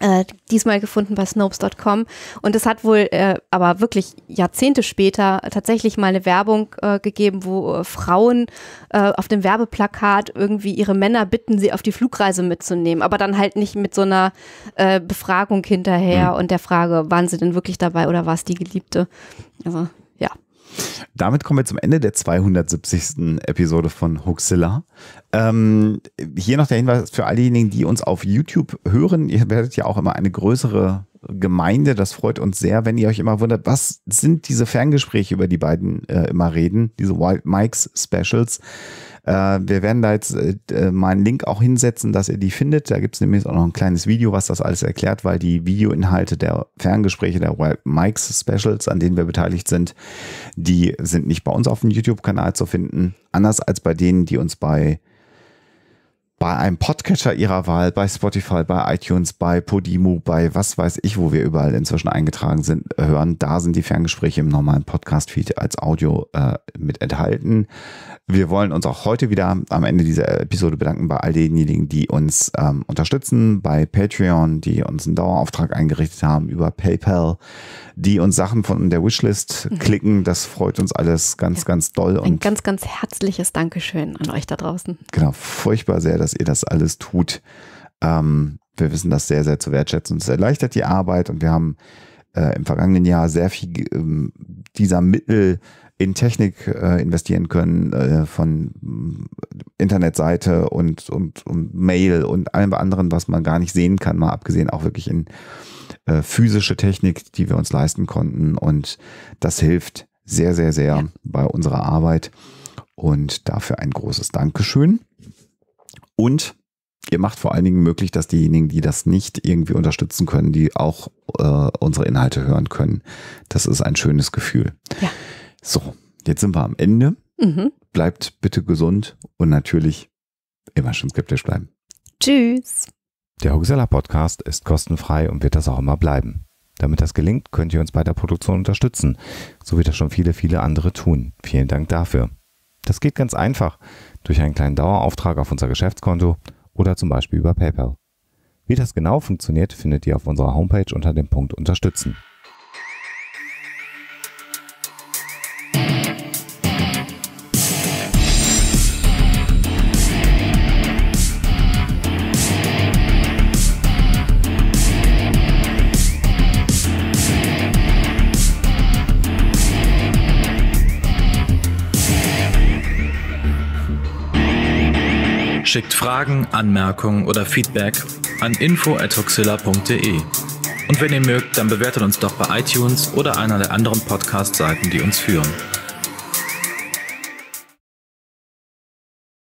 Äh, diesmal gefunden bei Snopes.com und es hat wohl äh, aber wirklich Jahrzehnte später tatsächlich mal eine Werbung äh, gegeben, wo äh, Frauen äh, auf dem Werbeplakat irgendwie ihre Männer bitten, sie auf die Flugreise mitzunehmen, aber dann halt nicht mit so einer äh, Befragung hinterher und der Frage, waren sie denn wirklich dabei oder war es die Geliebte? Also Damit kommen wir zum Ende der 270. Episode von Hoaxilla. Ähm, hier noch der Hinweis für all diejenigen, die uns auf YouTube hören. Ihr werdet ja auch immer eine größere Gemeinde. Das freut uns sehr, wenn ihr euch immer wundert, was sind diese Ferngespräche, über die beiden äh, immer reden, diese Wild Mikes Specials. Äh, wir werden da jetzt äh, äh, mal einen Link auch hinsetzen, dass ihr die findet. Da gibt es nämlich auch noch ein kleines Video, was das alles erklärt, weil die Videoinhalte der Ferngespräche, der Wild Mikes Specials, an denen wir beteiligt sind, die sind nicht bei uns auf dem YouTube-Kanal zu finden. Anders als bei denen, die uns bei bei einem Podcatcher ihrer Wahl, bei Spotify, bei iTunes, bei Podimo, bei was weiß ich, wo wir überall inzwischen eingetragen sind, hören. Da sind die Ferngespräche im normalen Podcast-Feed als Audio äh, mit enthalten. Wir wollen uns auch heute wieder am Ende dieser Episode bedanken bei all denjenigen, die uns ähm, unterstützen, bei Patreon, die uns einen Dauerauftrag eingerichtet haben, über PayPal, die uns Sachen von der Wishlist klicken. Das freut uns alles ganz, ganz doll. ein Und ganz, ganz herzliches Dankeschön an euch da draußen. genau, furchtbar sehr, dass ihr das alles tut. Ähm, wir wissen das sehr, sehr zu wertschätzen. Es erleichtert die Arbeit und wir haben äh, im vergangenen Jahr sehr viel ähm, dieser Mittel in Technik äh, investieren können, äh, von Internetseite und, und, und Mail und allem anderen, was man gar nicht sehen kann, mal abgesehen auch wirklich in äh, physische Technik, die wir uns leisten konnten. Und das hilft sehr, sehr, sehr Ja. bei unserer Arbeit. Und dafür ein großes Dankeschön. Und ihr macht vor allen Dingen möglich, dass diejenigen, die das nicht irgendwie unterstützen können, die auch äh, unsere Inhalte hören können. Das ist ein schönes Gefühl. Ja. So, jetzt sind wir am Ende. Mhm. bleibt bitte gesund und natürlich immer schön skeptisch bleiben. Tschüss. Der Huxella Podcast ist kostenfrei und wird das auch immer bleiben. Damit das gelingt, könnt ihr uns bei der Produktion unterstützen, so wie das schon viele, viele andere tun. Vielen Dank dafür. Das geht ganz einfach durch einen kleinen Dauerauftrag auf unser Geschäftskonto oder zum Beispiel über PayPal. Wie das genau funktioniert, findet ihr auf unserer Homepage unter dem Punkt Unterstützen. Schickt Fragen, Anmerkungen oder Feedback an info@huxilla.de. Und wenn ihr mögt, dann bewertet uns doch bei iTunes oder einer der anderen Podcast-Seiten, die uns führen.